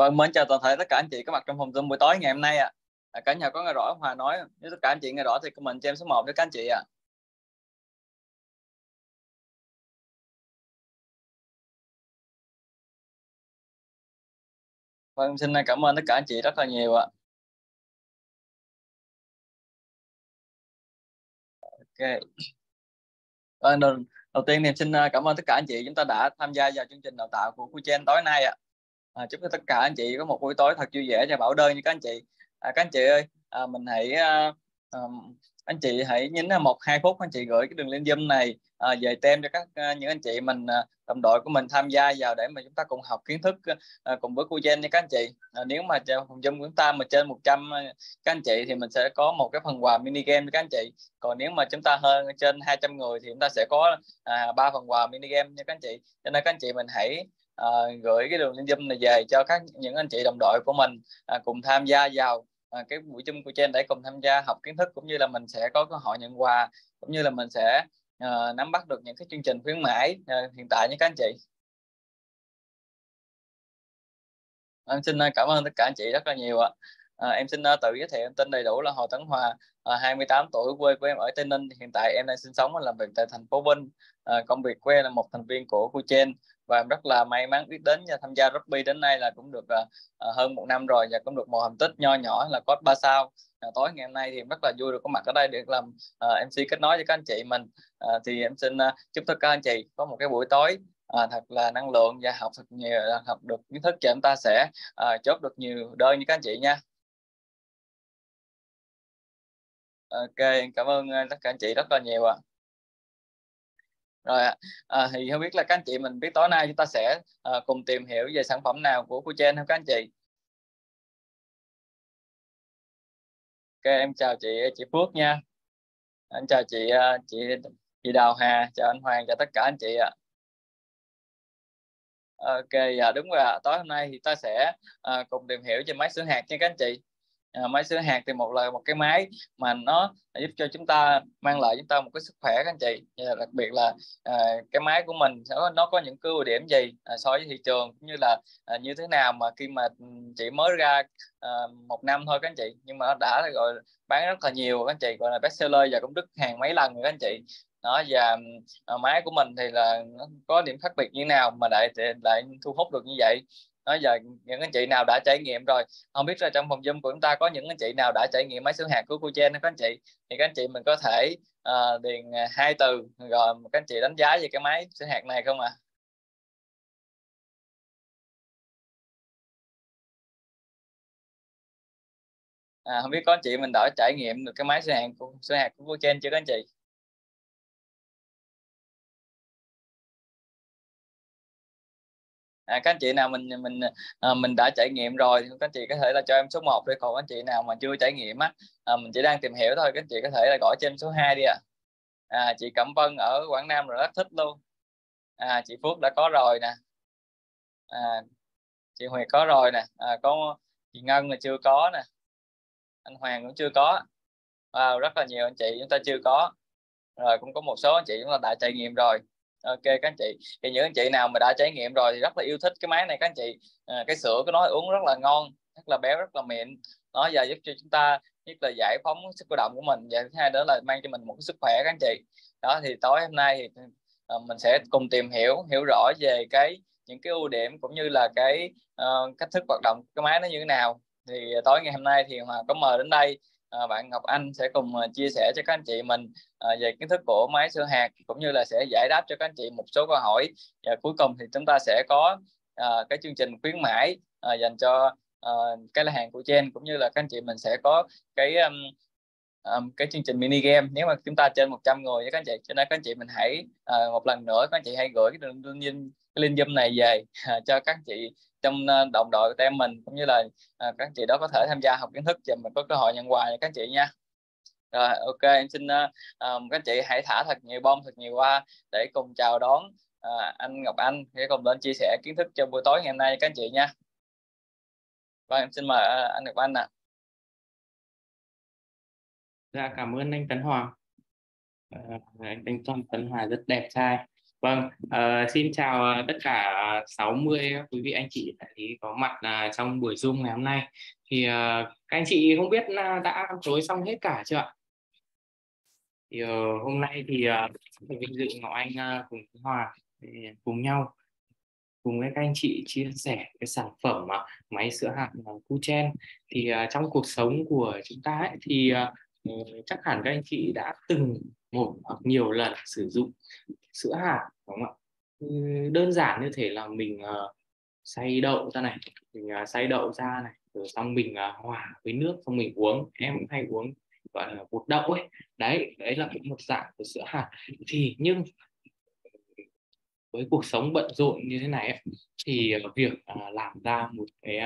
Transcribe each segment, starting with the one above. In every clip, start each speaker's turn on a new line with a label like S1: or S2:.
S1: Vâng, mến chào toàn thể tất cả anh chị có mặt trong phòng Zoom buổi tối ngày hôm nay ạ. À. cả nhà có nghe rõ Hòa nói, nếu tất cả anh chị nghe rõ thì comment cho em số 1 cho các anh chị ạ. À. Vâng, xin cảm ơn tất cả anh chị rất là nhiều ạ. Ok. Vâng, đầu, đầu tiên thì xin à, cảm ơn tất cả anh chị chúng ta đã tham gia vào chương trình đào tạo của Kuchen tối nay ạ. À, À, chúc tất cả anh chị có một buổi tối thật vui vẻ và bảo đơn như các anh chị. À, các anh chị ơi, à, mình hãy à, anh chị hãy nhấn một hai phút anh chị gửi cái đường link zoom này à, về tem cho các à, những anh chị mình à, đồng đội của mình tham gia vào để mà chúng ta cùng học kiến thức à, à cùng với cô Jen nha các anh chị. À, nếu mà phòng zoom của chúng ta mà trên 100 à, các anh chị thì mình sẽ có một cái phần quà mini game cho các anh chị. Còn nếu mà chúng ta hơn trên 200 người thì chúng ta sẽ có ba uh, phần quà mini game nha các anh chị. Cho nên các anh chị mình hãy à, gửi cái đường link zoom này về cho các những anh chị đồng đội của mình à, cùng tham gia vào à, cái buổi chung của trên để cùng tham gia học kiến thức cũng như là mình sẽ có cơ hội nhận quà cũng như là mình sẽ à, nắm bắt được những cái chương trình khuyến mãi à, hiện tại như các anh chị. Em xin cảm ơn tất cả anh chị rất là nhiều ạ. À, em xin tự giới thiệu em tên đầy đủ là Hồ Tấn Hòa à, 28 tuổi quê của em ở Tây Ninh. Hiện tại em đang sinh sống và làm việc tại thành phố Vinh. À, công việc của em là một thành viên của Kuchen và em rất là may mắn biết đến và tham gia rugby đến nay là cũng được uh, hơn một năm rồi và cũng được một thành tích nho nhỏ là có ba sao. À, tối ngày hôm nay thì em rất là vui được có mặt ở đây để làm ờ, uh, MC kết nối với các anh chị mình. Uh, thì em xin uh, chúc tất cả anh chị có một cái buổi tối uh, thật là năng lượng và học thật nhiều học được kiến thức cho chúng ta sẽ uh, chốt được nhiều đơn như các anh chị nha. Ok cảm ơn tất cả anh chị rất là nhiều ạ. à rồi à, thì không biết là các anh chị mình biết tối nay chúng ta sẽ à, cùng tìm hiểu về sản phẩm nào của Kuchen không các anh chị? Ok em chào chị chị Phước nha. Anh chào chị ờ, chị chị Đào Hà chào anh Hoàng chào tất cả anh chị ạ. Ok dạ đúng rồi tối hôm nay thì ta sẽ à, cùng tìm hiểu về máy sửa hạt nha các anh chị à, máy sửa hạt thì một là một cái máy mà nó giúp cho chúng ta mang lại chúng ta một cái sức khỏe các anh chị. Đặc biệt là à, cái máy của mình nó, nó có những cái ưu điểm gì à, so với thị trường cũng như là à, như thế nào mà khi mà ừ, chỉ mới ra à, một năm thôi các anh chị. Nhưng mà nó đã gọi bán rất là nhiều các anh chị gọi là best seller và cũng đứt hàng mấy lần rồi các anh chị. Đó và à, máy của mình thì là nó có điểm khác biệt như nào mà lại lại thu hút được như vậy? Nói giờ những anh chị nào đã trải nghiệm rồi không biết là trong phòng zoom của chúng ta có những anh chị nào đã trải nghiệm máy sửa hạt của Kuchen các anh chị thì các anh chị mình có thể uh, điền hai từ rồi các anh chị đánh giá về cái máy sửa hạt này không ạ à? À, không biết có anh chị mình đã trải nghiệm được cái máy sửa hạt của sửa hạt của Kuchen chưa các anh chị à, các anh chị nào mình mình à, mình đã trải nghiệm rồi thì các anh chị có thể là cho em số 1 đi. Còn anh chị nào mà chưa trải nghiệm á à, mình chỉ đang tìm hiểu thôi. Các anh chị có thể là gọi cho em số 2 đi ạ. À. à, chị Cẩm Vân ở Quảng Nam rồi rất thích luôn. À, chị Phước đã có rồi nè. À, chị Huyệt có rồi nè. À, có chị Ngân là chưa có nè. Anh Hoàng cũng chưa có. Wow, rất là nhiều anh chị chúng ta chưa có. Rồi cũng có một số anh chị chúng ta đã trải nghiệm rồi ok các anh chị. Thì những anh chị nào mà đã trải nghiệm rồi thì rất là yêu thích cái máy này. Các anh chị à, cái sữa của nó uống rất là ngon rất là béo rất là mịn. Nó giờ giúp cho chúng ta nhất là giải phóng sức cơ động của mình. Và thứ hai đó là mang cho mình một cái sức khỏe các anh chị. Đó thì tối hôm nay thì à, mình sẽ cùng tìm hiểu hiểu rõ về cái những cái ưu điểm cũng như là cái uh, cách thức hoạt động cái máy nó như thế nào. Thì tối ngày hôm nay thì hòa có mời đến đây À, bạn Ngọc Anh sẽ cùng à, chia sẻ cho các anh chị mình à, về kiến thức của máy sửa hạt cũng như là sẽ giải đáp cho các anh chị một số câu hỏi. Và cuối cùng thì chúng ta sẽ có cái chương trình khuyến mãi dành cho cái là hàng của trên cũng như là các anh chị mình sẽ có cái um, um cái chương trình mini game. Nếu mà chúng ta trên 100 người với các anh chị cho nên các anh chị mình hãy uh, một lần nữa các anh chị hãy gửi cái đường link cái link zoom này về uh, cho các anh chị trong ờ, đồng đội của em mình cũng như là ờ, các anh chị đó có thể tham gia học kiến thức và mình có cơ hội nhận quà cho các anh chị nha. Rồi ok em xin uh, um, các anh chị hãy thả thật nhiều bom thật nhiều qua để cùng chào đón uh, anh Ngọc Anh để cùng lên chia sẻ kiến thức cho buổi tối ngày hôm nay các anh chị nha. Vâng em xin mời uh, anh Ngọc Anh ạ. À.
S2: dạ cảm ơn anh Tấn Hoàng. Uh, anh Tấn Tấn hoàng rất đẹp trai. Vâng, uh, xin chào ờ, tất cả ờ, 60 quý vị anh chị đã có mặt uh, trong buổi Zoom ngày hôm nay. Thì uh, các anh chị không biết uh, đã ăn tối xong hết cả chưa ạ? Thì uh, hôm nay thì uh, vinh dự Ngọc Anh uh, cùng Hòa cùng nhau cùng với các anh chị chia sẻ cái sản phẩm uh, máy sữa hạt uh, Kuchen. Thì uh, trong cuộc sống của chúng ta ấy, thì uh, chắc hẳn các anh chị đã từng một hoặc nhiều lần sử dụng sữa hạt đúng không ạ? Ừ, đơn giản như thể là mình uh, xay đậu ra này mình uh, xay đậu ra này rồi xong mình uh, hòa với nước xong mình uống em cũng hay uống gọi là bột đậu ấy. Đấy đấy là cũng một dạng của sữa hạt. Thì nhưng với cuộc sống bận rộn như thế này ấy, thì việc làm ra một cái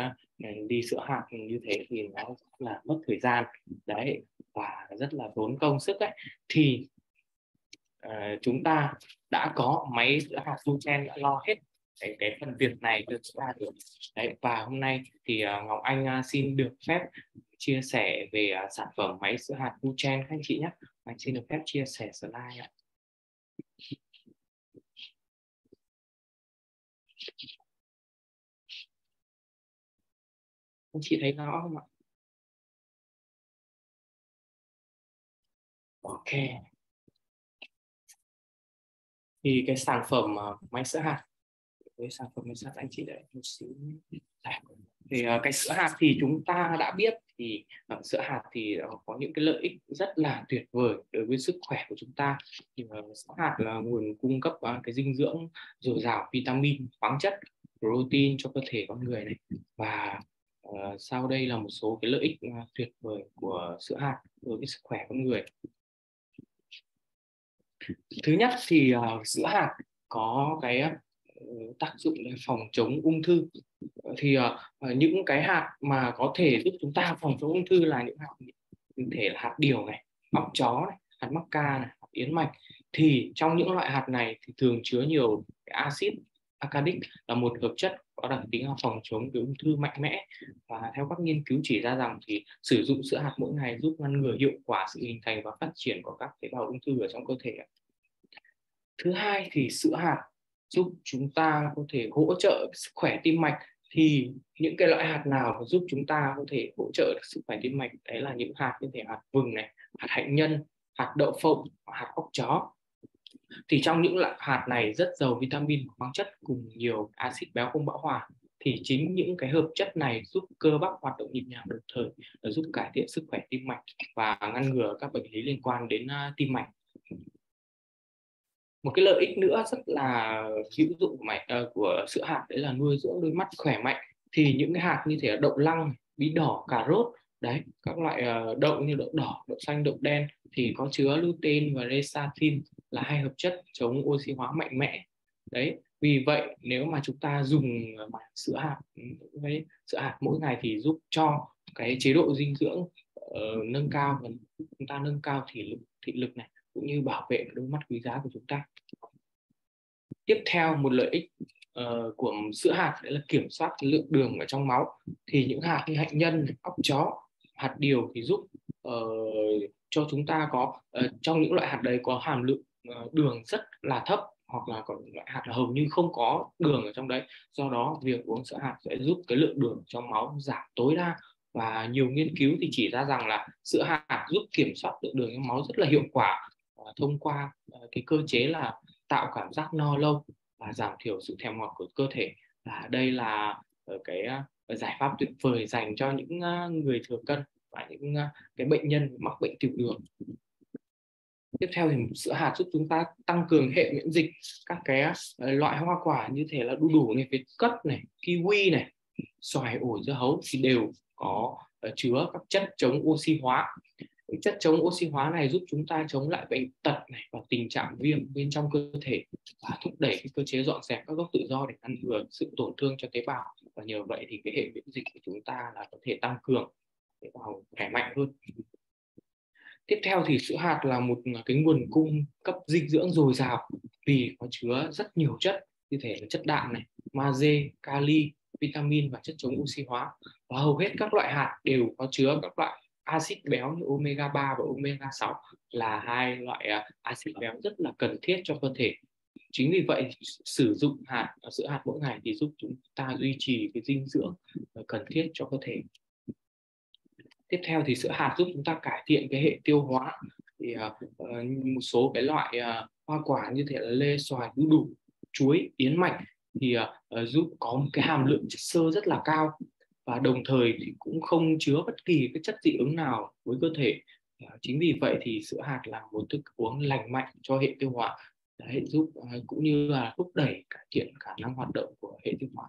S2: đi sữa hạt như thế thì nó rất là mất thời gian. Đấy và rất là tốn công sức ấy. Thì uh, chúng ta đã có máy sữa hạt Suchen đã lo hết cái, cái phần việc này được ra được. Đấy và hôm nay thì uh, Ngọc Anh uh, xin được phép chia sẻ về uh, sản phẩm máy sữa hạt Suchen các anh chị nhé. Anh xin được phép chia sẻ slide ạ. Anh chị thấy rõ không ạ? Ok thì cái sản phẩm uh, máy sữa hạt với sản phẩm máy sữa hạt anh chị đợi một xíu thì uh, cái sữa hạt thì chúng ta đã biết thì uh, sữa hạt thì uh, có những cái lợi ích rất là tuyệt vời đối với sức khỏe của chúng ta. Thì uh, sữa hạt là nguồn cung cấp uh, cái dinh dưỡng dồi dào vitamin khoáng chất protein cho cơ thể con người này. Và uh, sau đây là một số cái lợi ích uh, tuyệt vời của sữa hạt đối với sức khỏe con người thứ nhất thì ờ, uh, sữa hạt có cái uh, tác dụng phòng chống ung thư. Thì uh, những cái hạt mà có thể giúp chúng ta phòng chống ung thư là những hạt như thể là hạt điều này óc chó này hạt mắc ca này hạt yến mạch. Thì trong những loại hạt này thì thường chứa nhiều axit acadic là một hợp chất có đặc tính phòng chống cái ung thư mạnh mẽ. Và theo các nghiên cứu chỉ ra rằng thì sử dụng sữa hạt mỗi ngày giúp ngăn ngừa hiệu quả sự hình thành và phát triển của các tế bào ung thư ở trong cơ thể thứ hai thì sữa hạt giúp chúng ta có thể hỗ trợ sức khỏe tim mạch. Thì những cái loại hạt nào giúp chúng ta có thể hỗ trợ sức khỏe tim mạch? Đấy là những hạt như thể hạt vừng này, hạt hạnh nhân, hạt đậu phộng, hạt ốc chó thì trong những loại hạt này rất giàu vitamin khoáng chất cùng nhiều axit béo không bão hòa. Thì chính những cái hợp chất này giúp cơ bắp hoạt động nhịp nhàng đồng thời ờ, giúp cải thiện sức khỏe tim mạch và ngăn ngừa các bệnh lý liên quan đến tim mạch. Một cái lợi ích nữa rất là hữu dụng của mạch uh, của sữa hạt đấy là nuôi dưỡng đôi mắt khỏe mạnh. Thì những cái hạt như thể đậu lăng bí đỏ cà rốt đấy các loại uh, đậu như đậu đỏ đậu xanh đậu đen thì có chứa lutein và zeaxanthin là hai hợp chất chống oxy hóa mạnh mẽ. Đấy vì vậy nếu mà chúng ta dùng ờ, sữa hạt ừ, với sữa hạt mỗi ngày thì giúp cho cái chế độ dinh dưỡng uh, nâng cao và chúng ta nâng cao thị lực thị lực này cũng như bảo vệ đôi mắt quý giá của chúng ta. Tiếp theo một lợi ích uh, của sữa hạt đấy là kiểm soát lượng đường ở trong máu. Thì những hạt như hạnh nhân óc chó hạt điều thì giúp uh, cho chúng ta có uh, trong những loại hạt đấy có hàm lượng uh, đường rất là thấp hoặc là còn loại hạt là hầu như không có đường ở trong đấy. Do đó việc uống sữa hạt sẽ giúp cái lượng đường trong máu giảm tối đa và nhiều nghiên cứu thì chỉ ra rằng là sữa hạt giúp kiểm soát lượng đường trong máu rất là hiệu quả thông qua cái cơ chế là tạo cảm giác no lâu và giảm thiểu sự thèm ngọt của cơ thể. Và đây là cái giải pháp tuyệt vời dành cho những người thừa cân và những à, cái bệnh nhân mắc bệnh tiểu đường. Tiếp theo thì sữa hạt giúp chúng ta tăng cường hệ miễn dịch, các cái à, loại hoa quả như thế là đu đủ này cái cất này, kiwi này, xoài, ổi, dưa hấu thì đều có ờ, chứa các chất chống oxy hóa. Những chất chống oxy hóa này giúp chúng ta chống lại bệnh tật này và tình trạng viêm bên trong cơ thể và thúc đẩy cái cơ chế dọn dẹp các gốc tự do để ngăn ngừa sự tổn thương cho tế bào. Và nhờ vậy thì cái hệ miễn dịch của chúng ta là có thể tăng cường tế bào khỏe mạnh hơn. Tiếp theo thì sữa hạt là một à, cái nguồn cung cấp dinh dưỡng dồi dào vì có chứa rất nhiều chất như thể là chất đạm này, magie, kali, vitamin và chất chống oxy hóa. Và hầu hết các loại hạt đều có chứa các loại axit béo như omega 3 và omega 6 là hai loại à, axit béo rất là cần thiết cho cơ thể. Chính vì vậy sử dụng hạt à, sữa hạt mỗi ngày thì giúp chúng ta duy trì cái dinh dưỡng cần thiết cho cơ thể tiếp theo thì sữa hạt giúp chúng ta cải thiện cái hệ tiêu hóa. Thì uh, một số cái loại uh, hoa quả như thể là lê xoài đu đủ chuối yến mạch thì uh, giúp có một cái hàm lượng chất xơ rất là cao và đồng thời thì cũng không chứa bất kỳ cái chất dị ứng nào với cơ thể. Uh, chính vì vậy thì sữa hạt là một thức uống lành mạnh cho hệ tiêu hóa hệ giúp uh, cũng như là thúc đẩy cải thiện khả năng hoạt động của hệ tiêu hóa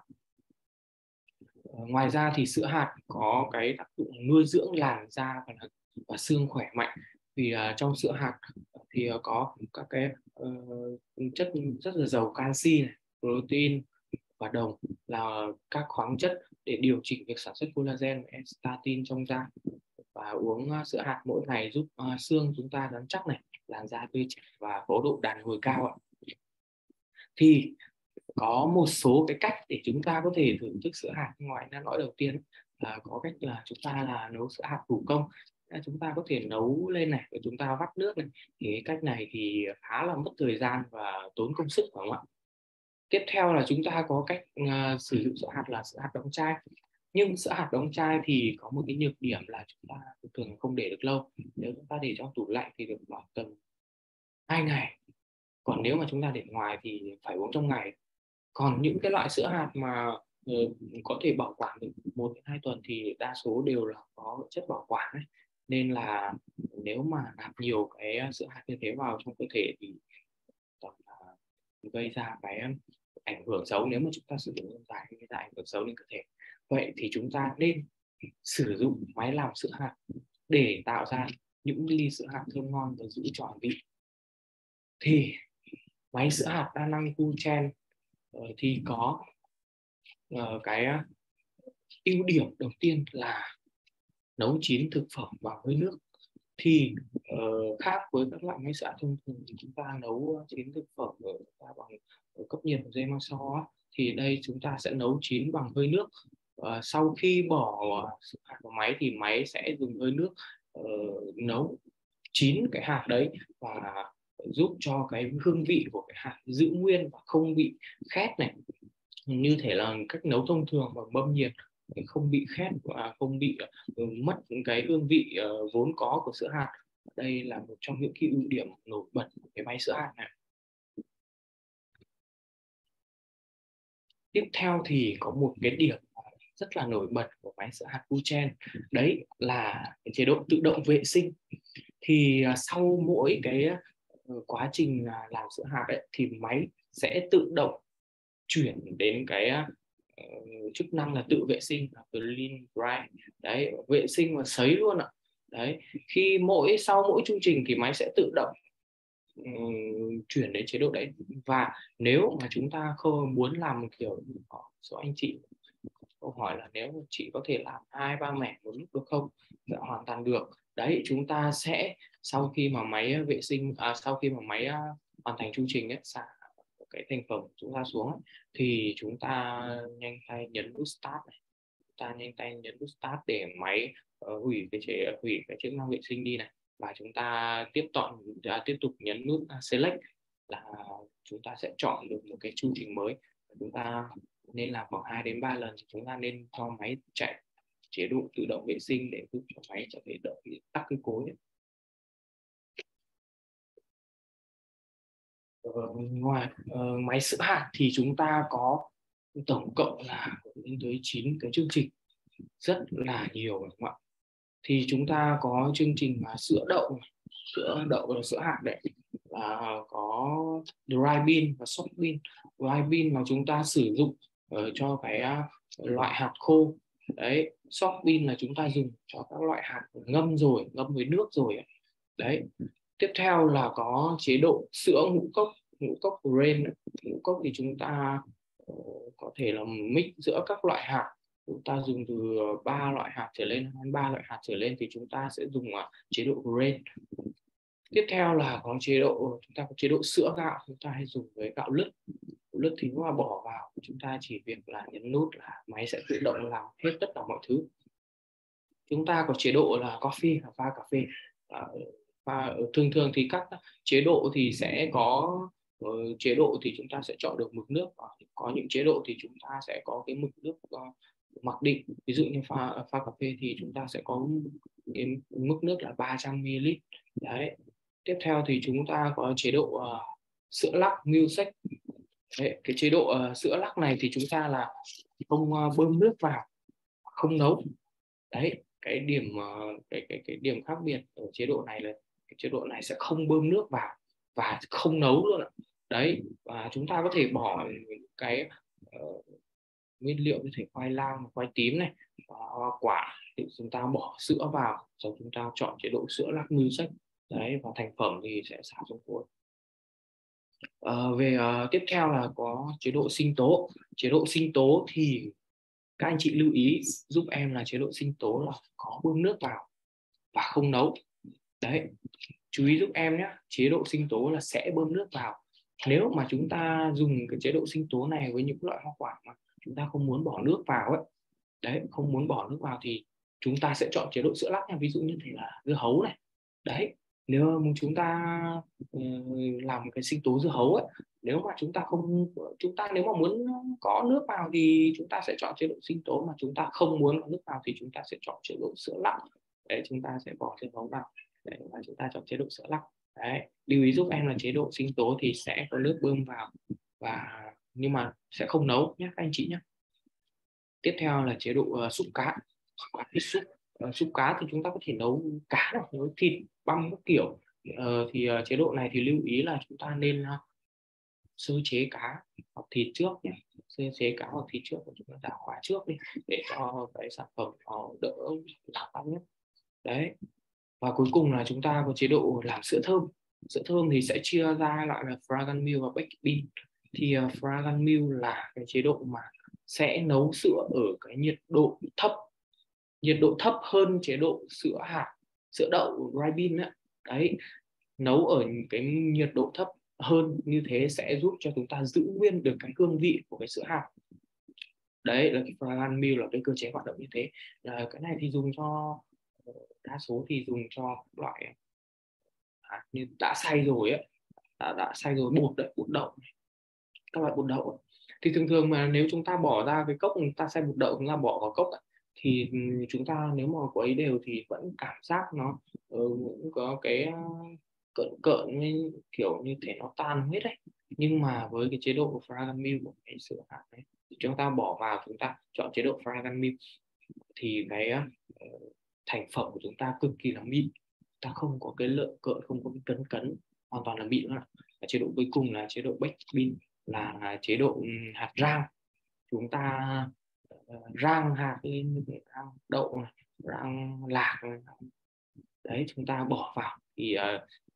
S2: ngoài ra thì sữa hạt có cái tác dụng nuôi dưỡng làn da và, và xương khỏe mạnh. Vì uh, trong sữa hạt thì uh, có các cái uh, chất rất là giàu canxi này, protein và đồng là các khoáng chất để điều chỉnh việc sản xuất collagen và statin trong da. Và uống uh, sữa hạt mỗi ngày giúp uh, xương chúng ta rắn chắc này làn da tươi trẻ và có độ đàn hồi cao ạ. Thì có một số cái cách để chúng ta có thể thưởng thức sữa hạt ngoài đã nói đầu tiên là có cách là chúng ta là nấu sữa hạt thủ công. Chúng ta có thể nấu lên này và chúng ta vắt nước này. Thì cái cách này thì khá là mất thời gian và tốn công sức phải không ạ? Tiếp theo là chúng ta có cách uh, sử dụng sữa hạt là sữa hạt đóng chai. Nhưng sữa hạt đóng chai thì có một cái nhược điểm là chúng ta thường không để được lâu. Nếu chúng ta để trong tủ lạnh thì được bảo tầm hai ngày. Còn nếu mà chúng ta để ngoài thì phải uống trong ngày còn những cái loại sữa hạt mà ừ, có thể bảo quản được một đến hai tuần thì đa số đều là có chất bảo quản ấy. Nên là nếu mà nạp nhiều cái sữa hạt như thế vào trong cơ thể thì gây ra cái ảnh hưởng xấu. Nếu mà chúng ta sử dụng lâu dài gây ra ảnh hưởng xấu lên cơ thể, vậy thì chúng ta nên sử dụng máy làm sữa hạt để tạo ra những ly sữa hạt thơm ngon và giữ trọn vị. Thì máy sữa hạt đa năng Kuchen Ờ, thì có uh, cái ờ, ưu điểm đầu tiên là nấu chín thực phẩm bằng hơi nước. Thì uh, khác với các loại máy xạ thông thường thì chúng ta nấu chín thực phẩm ở ta bằng ở cấp nhiệt dây mang so thì đây chúng ta sẽ nấu chín bằng hơi nước. Uh, sau khi bỏ uh, hạt vào máy thì máy sẽ dùng hơi nước uh, nấu chín cái hạt đấy và giúp cho cái hương vị của cái hạt giữ nguyên và không bị khét này. Như thể là cách nấu thông thường bằng bơm nhiệt không bị khét và không bị ờ, mất cái hương vị ờ, vốn có của sữa hạt. Đây là một trong những cái ưu điểm nổi bật của cái máy sữa hạt này. Tiếp theo thì có một cái điểm rất là nổi bật của máy sữa hạt Puchen. Đấy là chế độ tự động vệ sinh. Thì ờ, sau mỗi cái Ờ, quá trình làm sữa hạt ấy, thì máy sẽ tự động chuyển đến cái uh, chức năng là tự vệ sinh là clean dry đấy vệ sinh và sấy luôn ạ. Đấy khi mỗi sau mỗi chương trình thì máy sẽ tự động um, chuyển đến chế độ đấy. Và nếu mà chúng ta không muốn làm một kiểu số anh chị câu hỏi là nếu chị có thể làm hai ba mẻ một lúc được không? Dạ hoàn toàn được đấy chúng ta sẽ sau khi mà máy ờ, vệ sinh à, sau khi mà máy ờ, hoàn thành chương trình ấy xả cái thành phẩm chúng ta xuống ấy, thì chúng ta nhanh tay nhấn nút start này. Chúng ta nhanh tay nhấn nút start để máy uh, hủy cái chế hủy cái chức năng vệ sinh đi này. Và chúng ta tiếp tục à, tiếp tục nhấn nút à, select là chúng ta sẽ chọn được một cái chương trình mới. Chúng ta nên làm khoảng 2 đến 3 lần chúng ta nên cho máy chạy chế độ tự động vệ sinh để giúp cho máy trở thể đỡ tắc cái cối ấy. Ờ, ngoài uh, máy sữa hạt thì chúng ta có tổng cộng là đến tới 9 cái chương trình rất là nhiều đúng không ạ thì chúng ta có chương trình là sữa đậu sữa đậu và sữa hạt đấy là có dry bean và soft bean dry bean mà chúng ta sử dụng uh, cho cái uh, loại hạt khô đấy soft bean là chúng ta dùng cho các loại hạt ngâm rồi, ngâm với nước rồi đấy, tiếp theo là có chế độ sữa ngũ cốc ngũ cốc grain ngũ cốc thì chúng ta ờ, có thể là mix giữa các loại hạt. Chúng ta dùng từ ba loại hạt trở lên hay ba loại hạt trở lên thì chúng ta sẽ dùng à, chế độ grain tiếp theo là có chế độ chúng ta có chế độ sữa gạo chúng ta hay dùng với gạo lứt. Lứt thì mà bỏ vào chúng ta chỉ việc là nhấn nút là máy sẽ tự động làm hết tất cả mọi thứ. Chúng ta có chế độ là coffee là pha cà phê. À, và thường thường thì các chế độ thì sẽ có uh, chế độ thì chúng ta sẽ chọn được mực nước. Và có những chế độ thì chúng ta sẽ có cái mực nước uh, mặc định. Ví dụ như pha pha cà phê thì chúng ta sẽ có cái mức nước là 300 ml. Đấy tiếp theo thì chúng ta có chế độ uh, sữa lắc music đấy, cái chế độ uh, sữa lắc này thì chúng ta là không uh, bơm nước vào không nấu. Đấy cái điểm uh, cái cái cái điểm khác biệt ở chế độ này là cái chế độ này sẽ không bơm nước vào và không nấu luôn ạ. Đấy và chúng ta có thể bỏ cái uh, nguyên liệu như thể khoai lang khoai tím này và quả thì chúng ta bỏ sữa vào. Rồi chúng ta chọn chế độ sữa lắc mư sách đấy và thành phẩm thì sẽ xả trong cuối à, ờ, về uh, tiếp theo là có chế độ sinh tố. Chế độ sinh tố thì các anh chị lưu ý giúp em là chế độ sinh tố là có bơm nước vào và không nấu. Đấy chú ý giúp em nhé chế độ sinh tố là sẽ bơm nước vào. Nếu mà chúng ta dùng cái chế độ sinh tố này với những loại hoa quả mà chúng ta không muốn bỏ nước vào ấy đấy không muốn bỏ nước vào thì chúng ta sẽ chọn chế độ sữa lắc nha ví dụ như thế là dưa hấu này. Đấy nếu mà chúng ta ừ, làm cái sinh tố dưa hấu ấy nếu mà chúng ta không chúng ta nếu mà muốn có nước vào thì chúng ta sẽ chọn chế độ sinh tố mà chúng ta không muốn có nước vào thì chúng ta sẽ chọn chế độ sữa lặng để chúng ta sẽ bỏ dưa hấu vào để và chúng ta chọn chế độ sữa lặng đấy lưu ý giúp em là chế độ sinh tố thì sẽ có nước bơm vào và nhưng mà sẽ không nấu nhé các anh chị nhé tiếp theo là chế độ ờ, uh, xúc cá ít xúc uh, cá thì chúng ta có thể nấu cá hoặc nấu thịt băm các kiểu. Uh, thì uh, chế độ này thì lưu ý là chúng ta nên uh, sơ chế cá hoặc thịt trước nhé sơ chế cá hoặc thịt trước và chúng ta đảo hóa trước đi để cho cái sản phẩm nó đỡ lạc tăng nhất. Đấy. Và cuối cùng là chúng ta có chế độ làm sữa thơm. Sữa thơm thì sẽ chia ra loại là fragrant milk và baked bean. Thì uh, fragrant milk là cái chế độ mà sẽ nấu sữa ở cái nhiệt độ thấp nhiệt độ thấp hơn chế độ sữa hạt sữa đậu ribin ấy. đấy nấu ở cái nhiệt độ thấp hơn như thế sẽ giúp cho chúng ta giữ nguyên được cái hương vị của cái sữa hạt. Đấy là cái flan meal là cái cơ chế hoạt động như thế. Là cái này thì dùng cho đa số thì dùng cho loại hạt như đã xay rồi ấy đã, đã xay rồi bột đấy bột đậu các loại bột đậu. Thì thường thường mà nếu chúng ta bỏ ra cái cốc chúng ta xay bột đậu chúng ta bỏ vào cốc thì ừ, chúng ta nếu mà quấy đều thì vẫn cảm giác nó ừ, cũng có cái cợn cợn như kiểu như thể nó tan hết đấy nhưng mà với cái chế độ fragrant milk của cái sữa hạt đấy chúng ta bỏ vào chúng ta chọn chế độ fragrant milk thì cái uh, thành phẩm của chúng ta cực kỳ là mịn. Ta không có cái lợn cợn không có cái cấn cấn hoàn toàn là mịn nữa chế độ cuối cùng là chế độ baked bean là chế độ ừ, hạt rang. Chúng ta rang hạt lên rang đậu này, rang lạc này. đấy chúng ta bỏ vào thì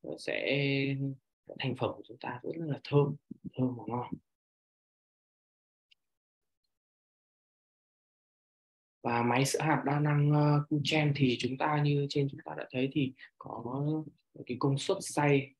S2: uh, sẽ thành phẩm của chúng ta rất là thơm thơm và ngon và máy sữa hạt đa năng uh, Kuchen thì chúng ta như trên chúng ta đã thấy thì có cái công suất xay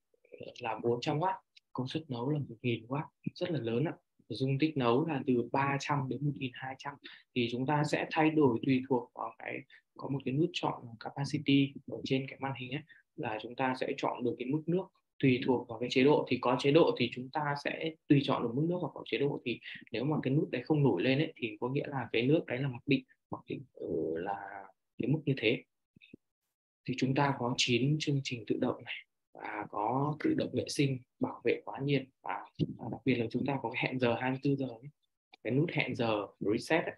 S2: là 400W công suất nấu là 1000W rất là lớn ạ dung tích nấu là từ 300 đến 1200 thì chúng ta sẽ thay đổi tùy thuộc vào cái, có một cái nút chọn capacity ở trên cái màn hình ấy, là chúng ta sẽ chọn được cái mức nước tùy thuộc vào cái chế độ. Thì có chế độ thì chúng ta sẽ tùy chọn được mức nước hoặc có chế độ. Thì nếu mà cái nút đấy không nổi lên ấy, thì có nghĩa là cái nước đấy là mặc định mặc định ờ, là cái mức như thế. Thì chúng ta có 9 chương trình tự động này và có tự động vệ sinh bảo vệ quá nhiệt và à, đặc biệt là chúng ta có cái hẹn giờ 24 giờ ấy. cái nút hẹn giờ reset ấy,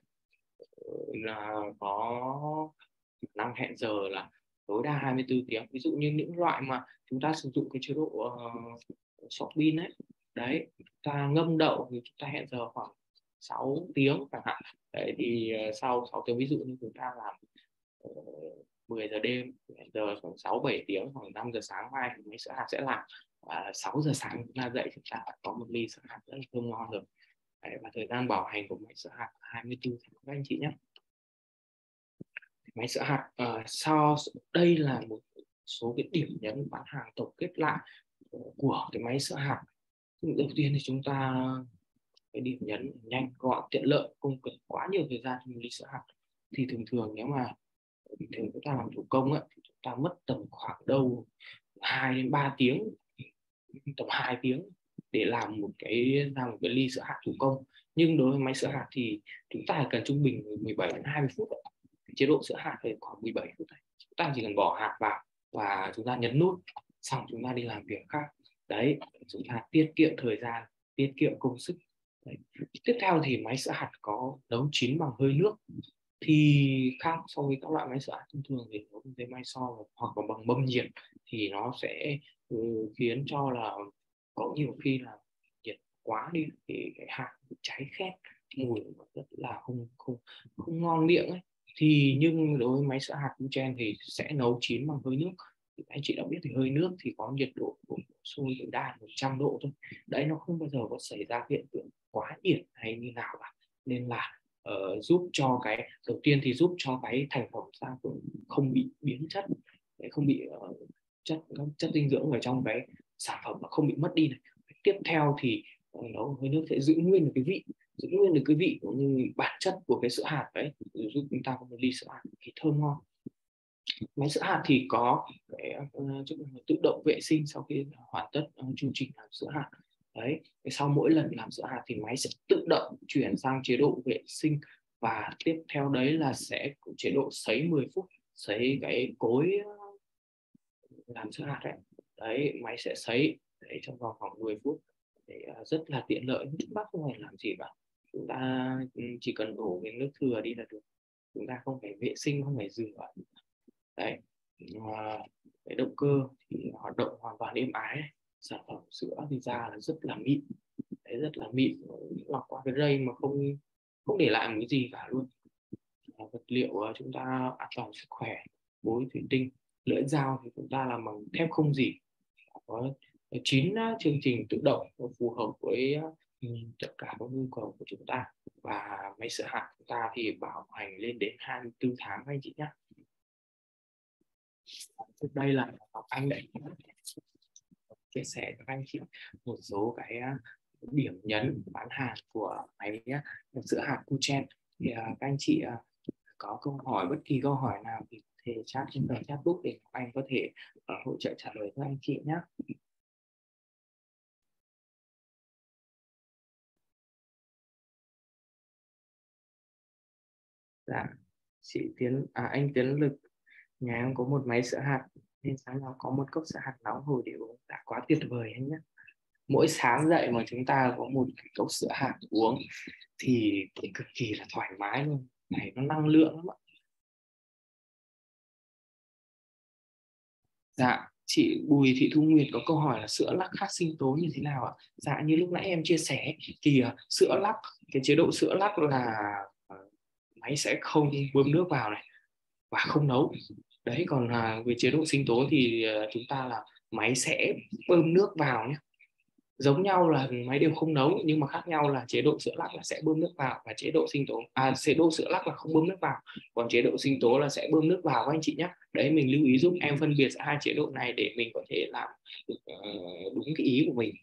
S2: là có năng hẹn giờ là tối đa 24 tiếng ví dụ như những loại mà chúng ta sử dụng cái chế độ ờ, uh, short pin ấy đấy chúng ta ngâm đậu thì chúng ta hẹn giờ khoảng 6 tiếng chẳng hạn đấy thì uh, sau 6 tiếng ví dụ như chúng ta làm uh, 10 giờ đêm giờ khoảng 6 7 tiếng khoảng 5 giờ sáng mai thì máy sữa hạt sẽ làm. Và 6 giờ sáng chúng ta dậy chúng ta có một ly sữa hạt rất là thơm ngon rồi. Đấy, và thời gian bảo hành của máy sữa hạt là 24 tháng các anh chị nhé. Máy sữa hạt ờ, uh, sau đây là một số cái điểm nhấn bán hàng tổng kết lại của cái máy sữa hạt. Đầu tiên thì chúng ta cái điểm nhấn nhanh gọn tiện lợi không cần quá nhiều thời gian trong một ly sữa hạt. Thì thường thường nếu mà bình thường chúng ta làm thủ công ấy, thì chúng ta mất tầm khoảng đâu 2 đến 3 tiếng tầm 2 tiếng để làm một cái ra một cái ly sữa hạt thủ công. Nhưng đối với máy sữa hạt thì chúng ta cần trung bình 17 đến 20 phút chế độ sữa hạt thì khoảng 17 phút này chúng ta chỉ cần bỏ hạt vào và chúng ta nhấn nút xong chúng ta đi làm việc khác. Đấy chúng ta tiết kiệm thời gian tiết kiệm công sức. Đấy. tiếp theo thì máy sữa hạt có nấu chín bằng hơi nước thì khác so với các loại máy sữa thông thường thì nó không máy so hoặc là bằng bơm nhiệt thì nó sẽ ừ, khiến cho là có nhiều khi là nhiệt quá đi thì cái hạt cháy khét, mùi rất là không không không ngon miệng ấy. Thì nhưng đối với máy sữa hạt Gluchen thì sẽ nấu chín bằng hơi nước. Thì anh chị đã biết thì hơi nước thì có nhiệt độ của sôi tối đa 100 độ thôi. Đấy, nó không bao giờ có xảy ra hiện tượng quá nhiệt hay như nào cả. Nên là uh, giúp cho cái đầu tiên thì giúp cho cái thành phẩm ra không bị biến chất không bị uh, chất các chất dinh dưỡng ở trong cái sản phẩm mà không bị mất đi này. Tiếp theo thì ờ, nó hơi nước sẽ giữ nguyên được cái vị giữ nguyên được cái vị cũng như bản chất của cái sữa hạt đấy giúp chúng ta có một ly sữa hạt thì thơm ngon. Máy sữa hạt thì có cái chức năng tự động vệ sinh sau khi hoàn tất uh, chu trình làm sữa hạt đấy sau mỗi lần làm sữa hạt thì máy sẽ tự động chuyển sang chế độ vệ sinh và tiếp theo đấy là sẽ chế độ sấy 10 phút, sấy cái cối ờ, làm sữa hạt đấy đấy, máy sẽ sấy để trong vòng khoảng 10 phút để ờ, rất là tiện lợi. Chúng ta không phải làm gì cả, chúng ta ừ, chỉ cần đổ cái nước thừa đi là được. Chúng ta không phải vệ sinh, không phải rửa. Đấy, và cái động cơ thì hoạt động hoàn toàn êm ái sản phẩm sữa thì ra là rất là mịn. Đấy, rất là mịn lọc qua cái dây mà không không để lại một cái gì cả luôn. Vật liệu ờ, chúng ta an toàn sức khỏe bối thủy tinh lưỡi dao thì chúng ta làm bằng thép không gì. Có chín ờ, chương trình tự động phù hợp với ờ, tất cả các nhu cầu của chúng ta. Và máy sửa hạt chúng ta thì bảo hành lên đến 24 tháng, anh chị nhé trước đây là Ngọc Anh. đấy chia sẻ cho các anh chị một số cái à, điểm nhấn bán hàng của máy à, sữa hạt Kuchen thì à, các anh chị có câu hỏi, bất kỳ câu hỏi nào thì thể chat trên tờ chatbook để anh có thể hỗ trợ trả lời cho anh chị nhé dạ chị tiến à anh tiến lực, nhà em có một máy sữa hạt nên sáng nào có một cốc sữa hạt nóng hồi để uống đã quá tuyệt vời anh nhé. Mỗi sáng dậy mà chúng ta có một cốc sữa hạt uống thì cực kỳ là thoải mái luôn này nó năng lượng lắm ạ. Dạ chị Bùi Thị Thu Nguyệt có câu hỏi là sữa lắc khác sinh tố như thế nào ạ? Dạ như lúc nãy em chia sẻ thì uh, sữa lắc cái chế độ sữa lắc là máy sẽ không bơm nước vào này và không nấu đấy còn là về chế độ sinh tố thì à, chúng ta là máy sẽ bơm nước vào nhé giống nhau là máy đều không nấu nhưng mà khác nhau là chế độ sữa lắc là sẽ bơm nước vào và chế độ sinh tố à chế độ sữa lắc là không bơm nước vào còn chế độ sinh tố là sẽ bơm nước vào các anh chị nhé đấy mình lưu ý giúp em phân biệt hai chế độ này để mình có thể làm được uh, đúng cái ý của mình.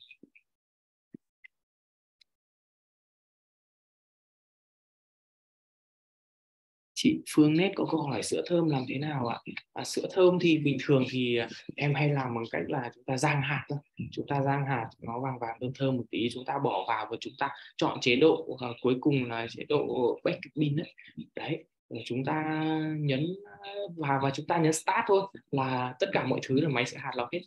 S2: Chị Phương Nét có câu hỏi sữa thơm làm thế nào ạ? À, sữa thơm thì bình thường thì em hay làm bằng cách là chúng ta rang hạt thôi. Chúng ta rang hạt nó vàng vàng thơm thơm một tí chúng ta bỏ vào và chúng ta chọn chế độ uh, cuối cùng là chế độ bake bean đấy. Đấy, rồi chúng ta nhấn vào và chúng ta nhấn start thôi là tất cả mọi thứ là máy sẽ hạt lọc hết.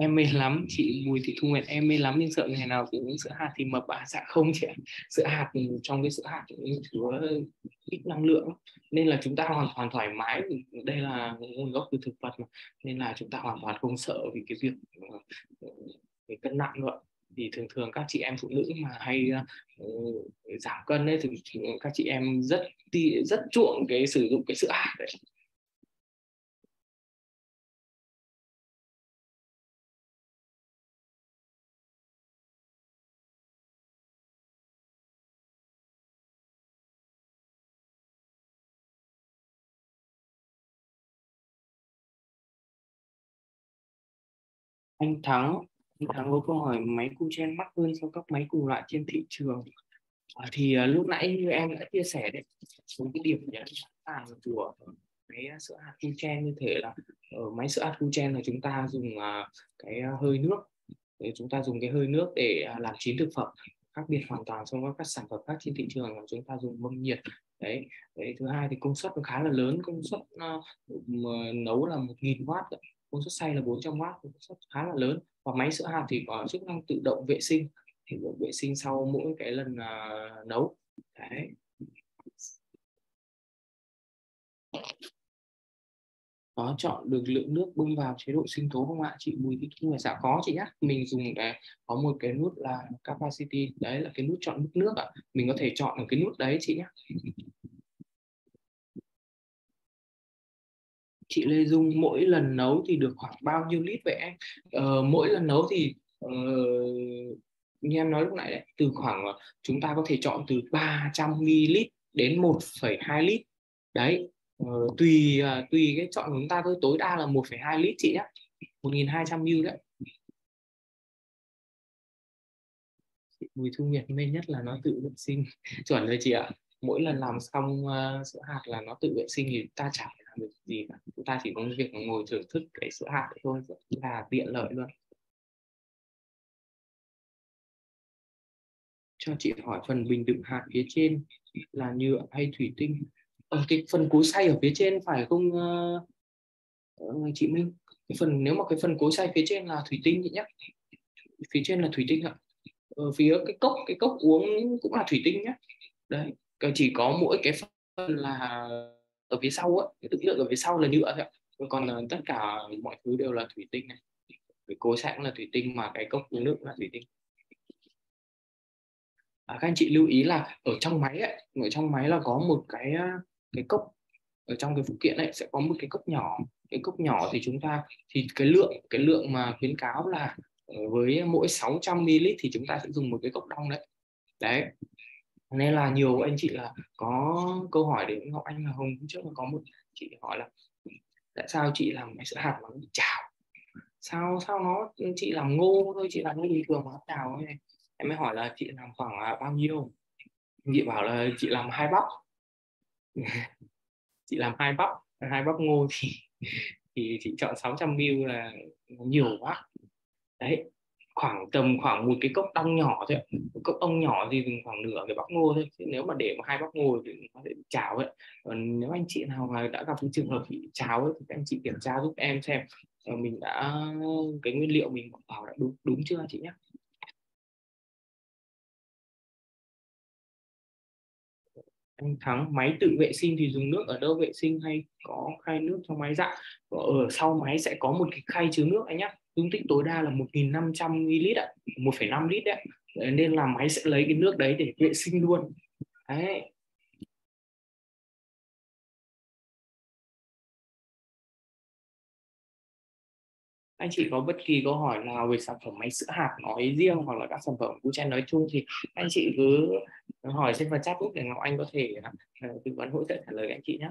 S2: Em mê lắm chị Bùi Thị Thu Nguyệt em mê lắm nhưng sợ ngày nào cũng uống sữa hạt thì mập à dạ không chị sữa hạt trong cái sữa hạt cũng chứa ít năng lượng nên là chúng ta hoàn toàn thoải mái đây là nguồn gốc từ thực vật mà. Nên là chúng ta hoàn toàn không sợ vì cái việc ờ, về cân nặng nữa thì thường thường các chị em phụ nữ mà hay uh, giảm cân ấy thì các chị em rất rất chuộng cái sử dụng cái sữa hạt đấy. Anh Thắng anh Thắng có câu hỏi máy cu trên mắc hơn so các máy cùng loại trên thị trường? À, thì à, lúc nãy như em đã chia sẻ đấy một cái điểm nhấn vàng của cái sữa hạt Kuchen như thế là ở máy sữa hạt Kuchen là chúng ta dùng à, cái à, hơi nước để chúng ta dùng cái hơi nước để à, làm chín thực phẩm khác biệt hoàn toàn so với các sản phẩm khác trên thị trường là chúng ta dùng mâm nhiệt. Đấy đấy thứ hai thì công suất nó khá là lớn công suất uh, nấu là 1000 w công suất xay là 400 w công suất khá là lớn. Và máy sữa hạt thì có chức năng tự động vệ sinh thì được vệ sinh sau mỗi cái lần uh, nấu. Đấy. Có chọn được lượng nước bơm vào chế độ sinh tố không ạ? Chị Bùi Thị Kim dạ có chị nhá. Mình dùng cái có một cái nút là capacity đấy là cái nút chọn mức nước ạ. Mình có thể chọn ở cái nút đấy chị nhé chị Lê Dung mỗi lần nấu thì được khoảng bao nhiêu lít vậy em? Ờ, mỗi lần nấu thì ờ, uh, như em nói lúc nãy đấy từ khoảng ờ, chúng ta có thể chọn từ 300 ml đến 1,2 lít. Đấy uh, tùy uh, tùy cái chọn của chúng ta thôi tối đa là 1,2 lít chị nhé 1200 ml đấy. Bùi Thu Nguyệt mê nhất là nó tự vệ sinh. Chuẩn rồi chị ạ mỗi lần làm xong uh, sữa hạt là nó tự vệ sinh thì ta chả phải làm được gì cả. Chúng ta chỉ có việc ngồi thưởng thức cái sữa hạt thôi là tiện lợi luôn. Cho chị hỏi phần bình đựng hạt phía trên là nhựa hay thủy tinh? Ở cái phần cối xay ở phía trên phải không uh, chị Minh? Cái phần nếu mà cái phần cối xay phía trên là thủy tinh chị nhé phía trên là thủy tinh ạ. Ở phía cái cốc cái cốc uống cũng là thủy tinh nhé đấy. Ờ, chỉ có mỗi cái phần là ở phía sau á cái tự lượng ở phía sau là nhựa thôi ạ. Còn uh, tất cả mọi thứ đều là thủy tinh này. Cái cối sẵn là thủy tinh mà cái cốc uống nước là thủy tinh. À, các anh chị lưu ý là ở trong máy ấy, ở trong máy là có một cái cái cốc. Ở trong cái phụ kiện này sẽ có một cái cốc nhỏ. Cái cốc nhỏ thì chúng ta thì cái lượng cái lượng mà khuyến cáo là ờ, với mỗi 600 ml thì chúng ta sẽ dùng một cái cốc đong đấy. Đấy nên là nhiều anh chị là có câu hỏi đến Ngọc Anh là Hồng. Trước là có một chị hỏi là, tại sao chị làm cái sữa hạt mà nó bị chảo sao sao nó, chị làm ngô thôi, chị làm ngô bình thường mà nó chảo ấy. Em mới hỏi là chị làm khoảng à, bao nhiêu? Chị bảo là chị làm hai bắp. Chị làm hai bắp hai bắp ngô thì thì chị chọn 600 ml là nhiều quá. Đấy khoảng tầm khoảng một cái cốc ong nhỏ thôi một cốc ong nhỏ thì khoảng nửa cái bắp ngô thôi. Chứ nếu mà để mà hai bắp ngô thì nó sẽ cháo ấy. Còn nếu anh chị nào mà đã gặp những trường hợp bị cháo ấy thì các anh chị kiểm tra giúp em xem. Ờ, mình đã, cái nguyên liệu mình bảo đã đúng đúng chưa chị nhé anh Thắng, máy tự vệ sinh thì dùng nước ở đâu vệ sinh hay có khai nước trong máy dạ? Ở sau máy sẽ có một cái khay chứa nước anh nhé dung tích tối đa là 1.500 ml ạ 1,5 lít đấy nên là máy sẽ lấy cái nước đấy để vệ sinh luôn. Đấy. Anh chị có bất kỳ câu hỏi nào về sản phẩm máy sữa hạt nói riêng hoặc là các sản phẩm của chen nói chung thì anh chị cứ hỏi trên phần chat book để Ngọc Anh có thể ờ, tư vấn hỗ trợ trả lời anh chị nhé.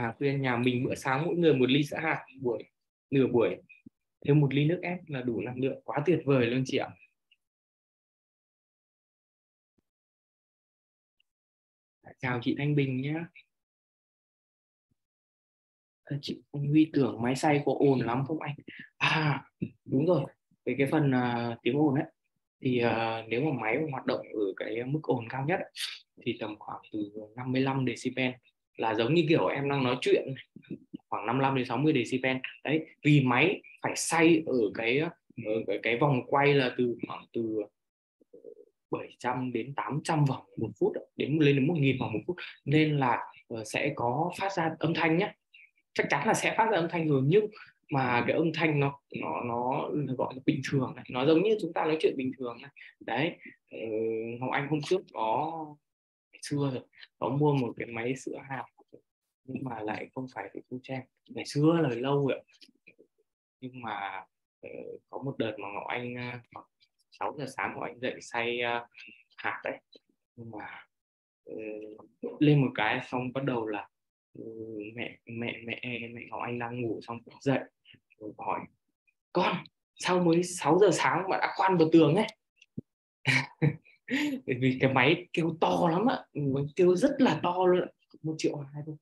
S2: Hà khuyên nhà mình bữa sáng mỗi người một ly sữa hạt buổi nửa buổi. Thêm một ly nước ép là đủ năng lượng quá tuyệt vời luôn chị ạ. Chào chị Thanh Bình nhé chị anh Huy tưởng máy xay có ồn lắm không anh? À đúng rồi về cái phần uh, tiếng ồn ấy thì uh, nếu mà máy hoạt động ở cái mức ồn cao nhất thì tầm khoảng từ 55 decibel là giống như kiểu em đang nói chuyện khoảng 55 đến 60 decibel. Đấy vì máy phải xay ở cái ở cái, cái vòng quay là từ khoảng từ 700 đến 800 vòng một phút đến lên đến 1000 vòng một phút. Nên là uh, sẽ có phát ra âm thanh nhé chắc chắn là sẽ phát ra âm thanh rồi nhưng mà cái âm thanh nó nó nó gọi là bình thường này nó giống như chúng ta nói chuyện bình thường này. Đấy ừ, Ngọc Anh hôm trước có xưa rồi có mua một cái máy sữa hạt nhưng mà lại không phải để thu trang. Ngày xưa là lâu rồi nhưng mà uh, có một đợt mà Ngọc Anh ờ, uh, 6 giờ sáng Ngọc Anh dậy xay uh, hạt đấy. Nhưng mà lên một cái xong bắt đầu là ừ, mẹ mẹ mẹ mẹ Ngọc Anh đang ngủ xong dậy. Rồi hỏi con sao mới 6 giờ sáng mà đã khoan vào tường ấy? vì cái máy kêu to lắm ạ máy kêu rất là to luôn một triệu hai thôi.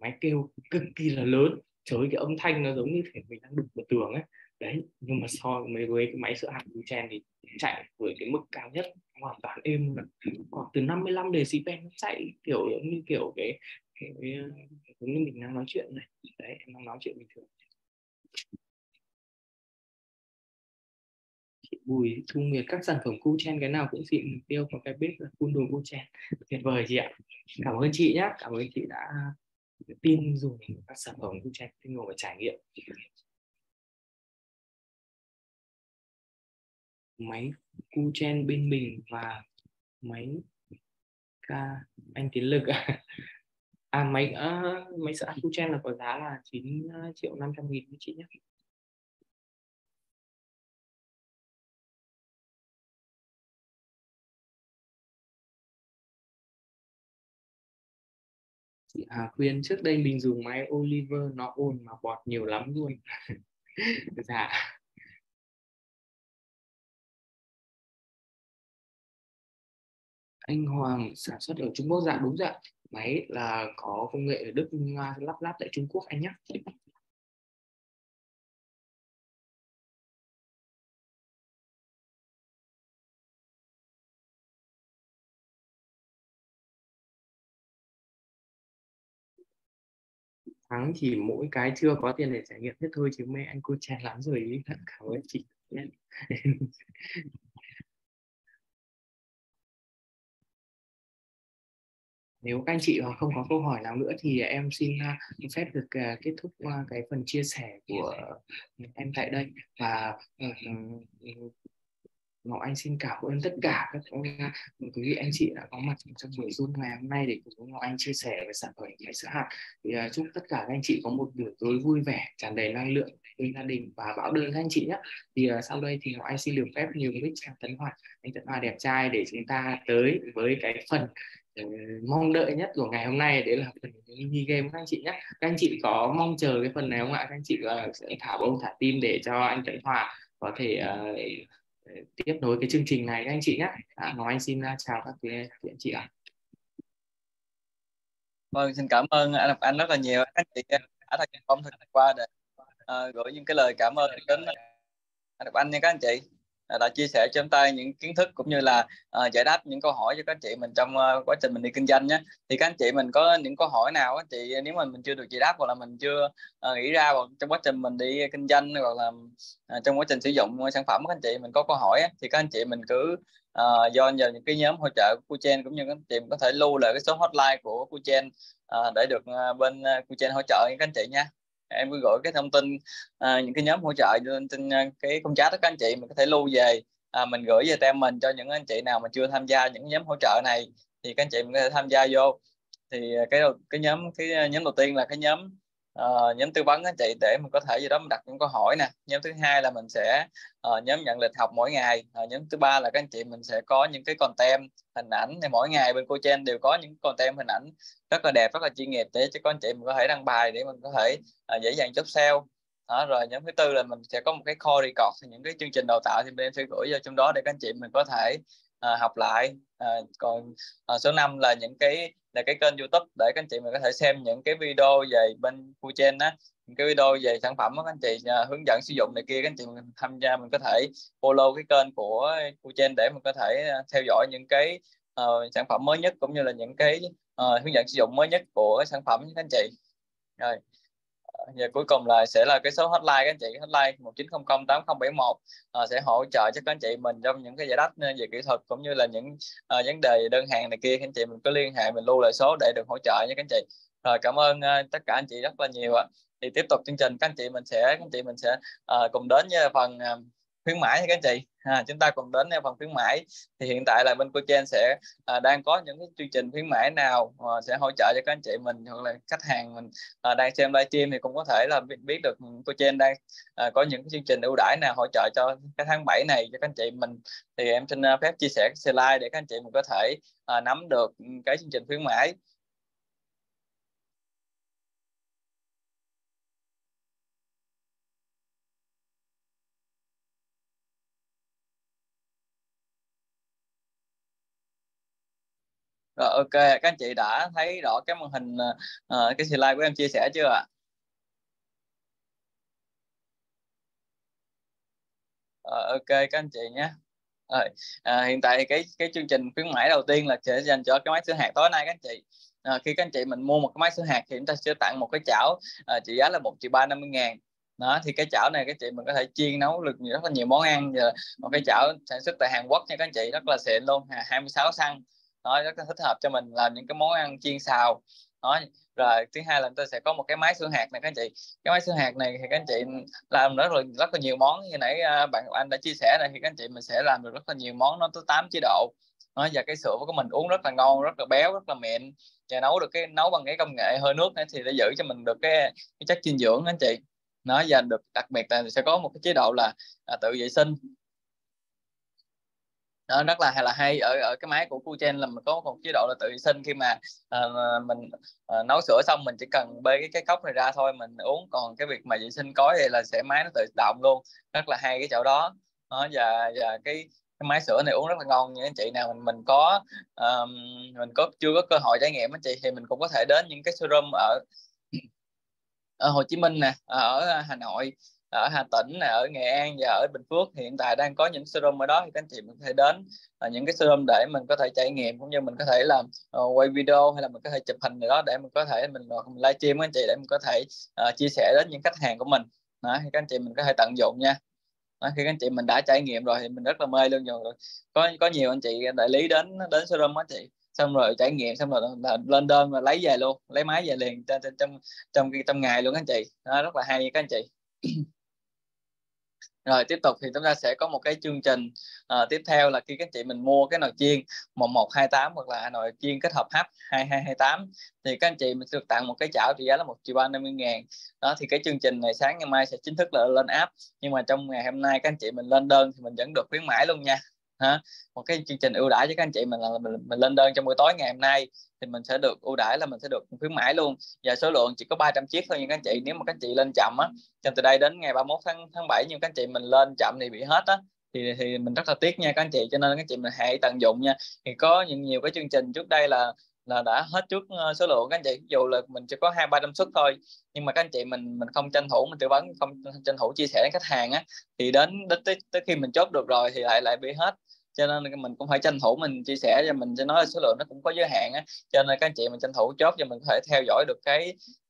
S2: Máy kêu cực kỳ là lớn. Trời cái âm thanh nó giống như thể mình đang đục vào tường ấy. Đấy nhưng mà so với mấy cái máy sữa hạt chen thì chạy với cái mức cao nhất hoàn toàn êm khoảng từ 55 decibel nó chạy kiểu giống như kiểu cái, cái, cái giống như mình đang nói chuyện này. Đấy em đang nói chuyện bình thường. Chị Bùi Thu Nguyệt các sản phẩm cu chen cái nào cũng xịn mục tiêu có cái bếp là phun đồ cu chen tuyệt vời chị ạ. Cảm ơn chị nhé cảm ơn chị đã tin dùng các sản phẩm cu chen tin ngồi và trải nghiệm. Máy cu chen bên mình và máy ca anh tiến lực à, à máy uh, máy sữa cu chen là có giá là 9 à, triệu 500 nghìn với chị nhé chị Hà khuyên trước đây mình dùng máy Oliver, nó ồn mà bọt nhiều lắm luôn. Dạ. Anh Hoàng sản xuất ở Trung Quốc dạ đúng dạ. Máy là có công nghệ ở Đức lắp ráp tại Trung Quốc, anh nhé thắng chỉ mỗi cái chưa có tiền để trải nghiệm hết thôi chứ mẹ anh cô chèn lắm rồi ý. Cảm ơn chị nếu các anh chị không có câu hỏi nào nữa thì em xin uh, phép được uh, kết thúc uh, cái phần chia sẻ của em tại đây. Và uh, Ngọc Anh xin cảm ơn tất cả các quý vị anh chị đã có mặt trong buổi Zoom ngày hôm nay để cùng với Ngọc Anh chia sẻ về sản phẩm máy sữa hạt. Thì uh, chúc tất cả các anh chị có một buổi tối vui vẻ, tràn đầy năng lượng với gia đình và bão đơn các anh chị nhé. Thì uh, sau đây thì Ngọc Anh xin được phép nhường mic cho Tấn Hoạt, anh Tấn Hoạt đẹp trai để chúng ta tới với cái phần uh, mong đợi nhất của ngày hôm nay đấy là phần mini game các anh chị nhé. Các anh chị có mong chờ cái phần này không ạ? Các anh chị uh, sẽ thả bông thả tim để cho anh Tấn Hòa có thể uh, tiếp nối cái chương trình này các anh chị nhé. Dạ, à, nói Anh xin à, chào các quý anh chị ạ.
S1: Vâng xin cảm ơn anh Anh rất là nhiều. Anh chị à, đã thành công thời qua để uh, gửi những cái lời cảm ơn đến anh Anh nha các anh chị. À, đã chia sẻ cho chúng ta những kiến thức cũng như là uh, giải đáp những câu hỏi cho các anh chị mình trong uh, quá trình mình đi kinh doanh nhé. Thì các anh chị mình có những câu hỏi nào á, chị nếu mà mình chưa được giải đáp hoặc là mình chưa uh, nghĩ ra hoặc trong quá trình mình đi kinh doanh hoặc là uh, trong quá trình sử dụng sản phẩm các anh chị mình có câu hỏi thì các anh chị mình cứ uh, do nhờ những cái nhóm hỗ trợ của Kuchen cũng như các anh chị mình có thể lưu lại cái số hotline của Kuchen uh, để được uh, bên Kuchen hỗ trợ các anh chị nha em cứ gửi cái thông tin à, những cái nhóm hỗ trợ lên trên à, cái công chat đó các anh chị mình có thể lưu về. À, mình gửi về tem mình cho những anh chị nào mà chưa tham gia những nhóm hỗ trợ này thì các anh chị mình có thể tham gia vô. Thì à, cái cái nhóm cái à, nhóm đầu tiên là cái nhóm uh, nhóm tư vấn anh chị để mình có thể gì đó mình đặt những câu hỏi nè. Nhóm thứ hai là mình sẽ uh, nhóm nhận lịch học mỗi ngày. Uh, nhóm thứ ba là các anh chị mình sẽ có những cái content hình ảnh. Thì mỗi ngày bên cô Chen đều có những content hình ảnh rất là đẹp rất là chuyên nghiệp để cho các anh chị mình có thể đăng bài để mình có thể uh, dễ dàng chốt sale. Đó rồi nhóm thứ tư là mình sẽ có một cái core record những cái chương trình đào tạo thì bên em sẽ gửi vào trong đó để các anh chị mình có thể à, học lại. À, còn à, số 5 là những cái là cái kênh youtube để các anh chị mình có thể xem những cái video về bên Fuchen á. Những cái video về sản phẩm các anh chị à, hướng dẫn sử dụng này kia các anh chị mình tham gia mình có thể follow cái kênh của Fuchen để mình có thể theo dõi những cái uh, sản phẩm mới nhất cũng như là những cái uh, hướng dẫn sử dụng mới nhất của cái sản phẩm các anh chị. Rồi và cuối cùng là sẽ là cái số hotline các anh chị. Hotline 1900 8071 một ờ, sẽ hỗ trợ cho các anh chị mình trong những cái giải đáp ờ, về kỹ thuật cũng như là những uh, vấn đề đơn hàng này kia. Các anh chị mình có liên hệ mình lưu lại số để được hỗ trợ nha các anh chị. Rồi cảm ơn uh, tất cả anh chị rất là nhiều ạ. Thì tiếp tục chương trình các anh chị mình sẽ các anh chị mình sẽ uh, cùng đến với phần uh, khuyến mãi các anh chị. À, chúng ta cùng đến à, phần khuyến mãi. Thì hiện tại là bên Cochen sẽ à, đang có những cái chương trình khuyến mãi nào à, sẽ hỗ trợ cho các anh chị mình hoặc là khách hàng mình à, đang xem livestream thì cũng có thể là biết, biết được Cochen đang à, có những cái chương trình ưu đãi nào hỗ trợ cho cái tháng 7 này cho các anh chị mình. Thì em xin à, phép chia sẻ cái slide để các anh chị mình có thể à, nắm được ừ, cái chương trình khuyến mãi. Rồi ok các anh chị đã thấy rõ cái màn hình uh, cái slide của em chia sẻ chưa ạ? Rồi, ok các anh chị nhé. Rồi, à, hiện tại thì cái cái chương trình khuyến mãi đầu tiên là sẽ dành cho cái máy sửa hạt tối nay các anh chị. À, khi các anh chị mình mua một cái máy sửa hạt thì chúng ta sẽ tặng một cái chảo à, trị giá là một triệu ba năm mươi ngàn. Đó thì cái chảo này các chị mình có thể chiên nấu được rất là nhiều món ăn. Và một cái chảo sản xuất tại Hàn Quốc nha các anh chị rất là xịn luôn 26 xăng nó rất là thích hợp cho mình làm những cái món ăn chiên xào. Đó rồi thứ hai là tôi sẽ có một cái máy xương hạt này các anh chị. Cái máy xương hạt này thì các anh chị làm rất là rất là nhiều món. Như nãy à, bạn anh đã chia sẻ này thì các anh chị mình sẽ làm được rất là nhiều món nó tới 8 chế độ. Nó và cái sữa của mình uống rất là ngon rất là béo rất là mịn. Và nấu được cái nấu bằng cái công nghệ hơi nước này thì để giữ cho mình được cái, cái chất dinh dưỡng anh chị. Nó và được đặc biệt là sẽ có một cái chế độ là, là tự vệ sinh đó rất là hay là hay. Ở ở cái máy của Kuchen là mình có một chế độ là tự vệ sinh khi mà uh, mình uh, nấu sữa xong mình chỉ cần bê cái cái cốc này ra thôi mình uống. Còn cái việc mà vệ sinh cối thì là sẽ máy nó tự động luôn. Rất là hay cái chỗ đó. Đó và và cái cái máy sữa này uống rất là ngon. Như anh chị nào mình mình có um, mình có chưa có cơ hội trải nghiệm anh chị thì mình cũng có thể đến những cái showroom ở ở Hồ Chí Minh nè ở Hà Nội ở Hà Tĩnh này, ở Nghệ An và ở Bình Phước hiện tại đang có những showroom ở đó. Thì các anh chị mình có thể đến à, những cái showroom để mình có thể trải nghiệm cũng như mình có thể làm uh, quay video hay là mình có thể chụp hình gì đó để mình có thể mình, mình livestream với anh chị để mình có thể uh, chia sẻ đến những khách hàng của mình. Đó, thì các anh chị mình có thể tận dụng nha. Đó, khi các anh chị mình đã trải nghiệm rồi thì mình rất là mê luôn. Rồi có có nhiều anh chị đại lý đến đến showroom á chị. Xong rồi trải nghiệm xong rồi là lên đơn và lấy về luôn lấy máy về liền trong trong trong trong ngày luôn anh chị. Đó, rất là hay các anh chị rồi tiếp tục thì chúng ta sẽ có một cái chương trình uh, tiếp theo là khi các chị mình mua cái nồi chiên 1128 hoặc là nồi chiên kết hợp hấp 2228 thì các anh chị mình được tặng một cái chảo trị giá là một triệu ba mươi ngàn. Đó thì cái chương trình này sáng ngày mai sẽ chính thức là lên app nhưng mà trong ngày hôm nay các anh chị mình lên đơn thì mình vẫn được khuyến mãi luôn nha ha? Một cái chương trình ưu đãi cho các anh chị mình là mình, mình lên đơn trong buổi tối ngày hôm nay thì mình sẽ được ưu đãi là mình sẽ được khuyến mãi luôn. Và số lượng chỉ có 300 chiếc thôi nhưng các anh chị. Nếu mà các anh chị lên chậm á từ đây đến ngày 31 tháng tháng 7 nhưng các anh chị mình lên chậm thì bị hết á thì thì mình rất là tiếc nha các anh chị. Cho nên các anh chị mình hãy tận dụng nha. Thì có những nhiều cái chương trình trước đây là là đã hết trước ờ, số lượng các anh chị. Dù là mình chỉ có hai ba trăm suất thôi. Nhưng mà các anh chị mình mình không tranh thủ mình tư vấn không tranh thủ chia sẻ với khách hàng á thì đến đến tới, tới khi mình chốt được rồi thì lại lại bị hết. Cho nên mình cũng phải tranh thủ mình chia sẻ cho mình sẽ nói là số lượng nó cũng có giới hạn á. Cho nên các anh chị mình tranh thủ chốt cho mình có thể theo dõi được cái,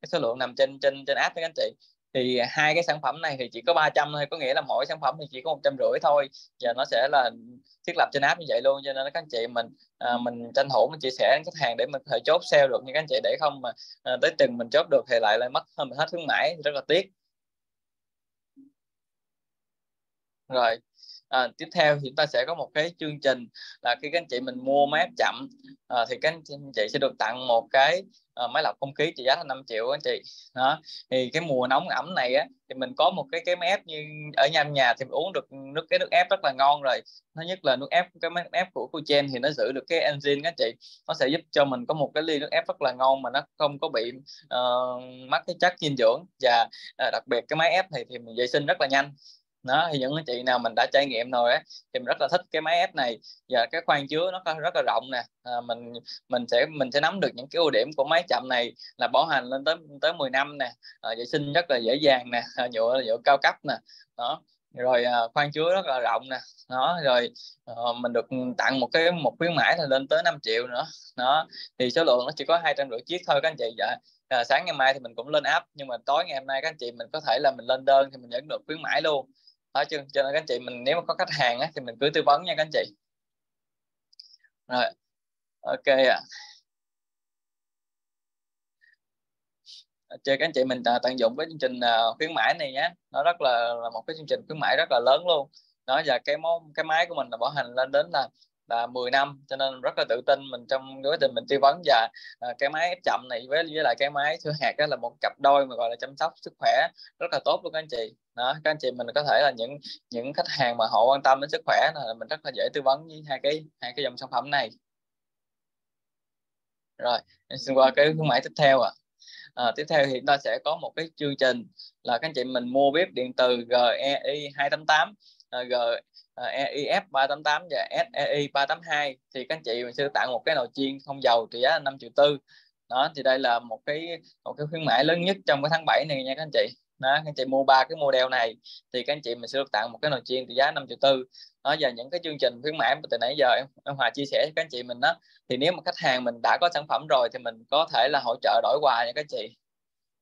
S1: cái số lượng nằm trên trên trên app các anh chị thì à, hai cái sản phẩm này thì chỉ có 300 thôi có nghĩa là mỗi sản phẩm thì chỉ có một trăm rưỡi thôi. Và nó sẽ là thiết lập trên app như vậy luôn cho nên các anh chị mình à, mình tranh thủ mình chia sẻ với khách hàng để mình có thể chốt sale được như các anh chị để không mà à, tới từng mình chốt được thì lại lại mất hơn hết khuyến mãi rất là tiếc. Rồi à, tiếp theo thì chúng ta sẽ có một cái chương trình là khi các anh chị mình mua máy ép chậm à, thì các anh chị sẽ được tặng một cái à, máy lọc không khí trị giá là 5 triệu anh chị. Đó thì cái mùa nóng ẩm này á thì mình có một cái cái máy ép như ở nhà nhà thì uống được nước cái nước ép rất là ngon rồi. Thứ nhất là nước ép cái máy ép của cô Chen thì nó giữ được cái enzyme các chị. Nó sẽ giúp cho mình có một cái ly nước ép rất là ngon mà nó không có bị uh, mắc cái chất dinh dưỡng. Và uh, đặc biệt cái máy ép này thì mình vệ sinh rất là nhanh đó thì những anh chị nào mình đã trải nghiệm rồi á thì mình rất là thích cái máy ép này. Và cái khoang chứa nó rất là rộng nè. À, mình mình sẽ mình sẽ nắm được những cái ưu điểm của máy chậm này là bảo hành lên tới tới 10 năm nè. À, vệ sinh rất là dễ dàng nè à, nhựa nhựa cao cấp nè. Đó rồi à, khoang chứa rất là rộng nè. Đó rồi à, mình được tặng một cái một khuyến mãi là lên tới 5 triệu nữa. Đó thì số lượng nó chỉ có hai trăm rưỡi chiếc thôi các anh chị. Dạ à, sáng ngày mai thì mình cũng lên app nhưng mà tối ngày hôm nay các anh chị mình có thể là mình lên đơn thì mình vẫn được khuyến mãi luôn đó chứ cho nên các anh chị mình nếu mà có khách hàng á, thì mình cứ tư vấn nha các anh chị. Rồi ok ạ. À. chơi các anh chị mình à, tận dụng cái chương trình à, khuyến mãi này nhé. Nó rất là, là một cái chương trình khuyến mãi rất là lớn luôn. Đó và cái món cái máy của mình là bảo hành lên đến là là 10 năm cho nên rất là tự tin mình trong quá trình mình tư vấn. Và uh, cái máy ép chậm này với với lại cái máy sữa hạt đó là một cặp đôi mà gọi là chăm sóc sức khỏe rất là tốt luôn các anh chị. Đó các anh chị mình có thể là những những khách hàng mà họ quan tâm đến sức khỏe là mình rất là dễ tư vấn với hai cái hai cái dòng sản phẩm này. Rồi xin qua cái khuyến mãi tiếp theo ạ. À. à, tiếp theo thì chúng ta sẽ có một cái chương trình là các anh chị mình mua bếp điện từ GEI 288 uh, Ờ, EIF 388 và SEI 382 thì các anh chị mình sẽ tặng một cái nồi chiên không dầu trị giá 5 triệu tư. Đó thì đây là một cái một cái khuyến mãi lớn nhất trong cái tháng 7 này nha các anh chị. Đó các anh chị mua ba cái model này thì các anh chị mình sẽ được tặng một cái nồi chiên trị giá 5 triệu tư. Đó và những cái chương trình khuyến mãi từ nãy giờ em, em Hòa chia sẻ với các anh chị mình đó thì nếu mà khách hàng mình đã có sản phẩm rồi thì mình có thể là hỗ trợ đổi quà nha các anh chị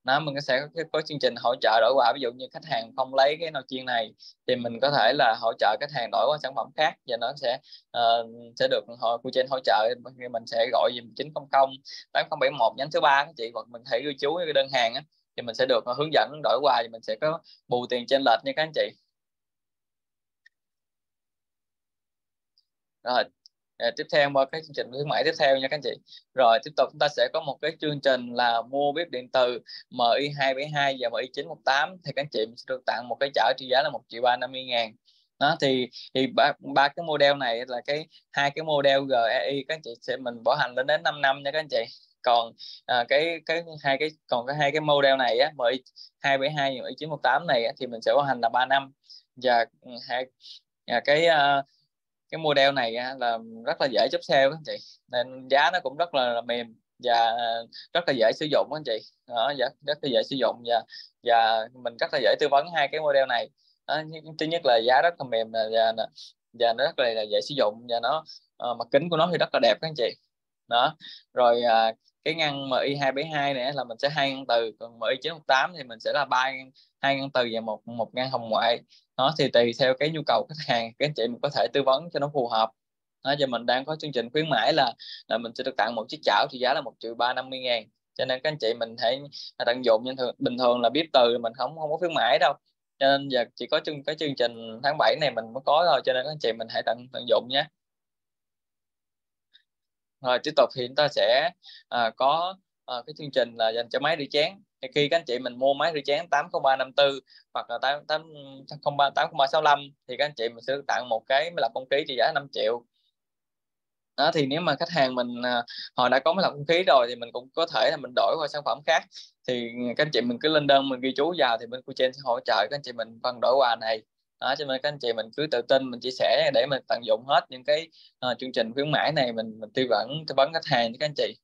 S1: nó mình sẽ có, có chương trình hỗ trợ đổi quà. Ví dụ như khách hàng không lấy cái nồi chiên này thì mình có thể là hỗ trợ khách hàng đổi qua sản phẩm khác và nó sẽ uh, sẽ được họ của trên hỗ trợ. Mình sẽ gọi dùm 900 8071 nhánh thứ ba các chị hoặc mình thể ghi chú cái đơn hàng á, thì mình sẽ được hướng dẫn đổi quà thì mình sẽ có bù tiền trên lệch nha các anh chị. Rồi. À, tiếp theo qua cái chương trình khuyến mãi tiếp theo nha các anh chị. Rồi tiếp tục chúng ta sẽ có một cái chương trình là mua bếp điện từ MI 272 và MI 918 thì các anh chị sẽ được tặng một cái chở trị giá là một triệu ba năm mươi ngàn. Đó thì thì ba, ba cái model này là cái hai cái model GEI các anh chị sẽ mình bảo hành lên đến 5 năm nha các anh chị. Còn à, cái cái hai cái còn cái hai cái model này á MI 272 và MI 918 này á, thì mình sẽ bảo hành là 3 năm. Và ừ, hai à, cái uh, cái model này là rất là dễ chấp sale anh chị. Nên giá nó cũng rất là, mềm và à, rất là dễ sử dụng anh chị. Đó rất rất là dễ sử dụng và và mình rất là dễ tư vấn hai cái model này. Đó, thứ nhất là giá rất là mềm và và nó rất là, là dễ sử dụng và nó uh, mặt kính của nó thì rất là đẹp các anh chị. Đó rồi uh, cái ngăn MI 272 này là mình sẽ hai ngăn từ còn MI 918 thì mình sẽ là ba hai ngăn từ và một một ngăn hồng ngoại. Nó thì tùy theo cái nhu cầu khách hàng các anh chị mình có thể tư vấn cho nó phù hợp. Đó, giờ mình đang có chương trình khuyến mãi là là mình sẽ được tặng một chiếc chảo trị giá là một triệu ba năm mươi ngàn. Cho nên các anh chị mình hãy tận dụng nhưng thường bình thường là biết từ mình không không có khuyến mãi đâu. Cho nên giờ chỉ có chương cái chương trình tháng 7 này mình mới có thôi cho nên các anh chị mình hãy tận tận dụng nhé rồi tiếp tục thì chúng ta sẽ à, có à, cái chương trình là dành cho máy rửa chén. Thì khi các anh chị mình mua máy rửa chén 80354 hoặc là 803 80365 thì các anh chị mình sẽ được tặng một cái máy lọc không khí trị giá 5 triệu. Đó thì nếu mà khách hàng mình à, họ đã có máy lọc không khí rồi thì mình cũng có thể là mình đổi qua sản phẩm khác. Thì các anh chị mình cứ lên đơn mình ghi chú vào thì bên Kuchen sẽ hỗ trợ các anh chị mình phần đổi quà này đó cho nên các anh chị mình cứ tự tin mình chia sẻ để mình tận dụng hết những cái uh, chương trình khuyến mãi này mình mình tư vấn tư vấn khách hàng cho các anh chị.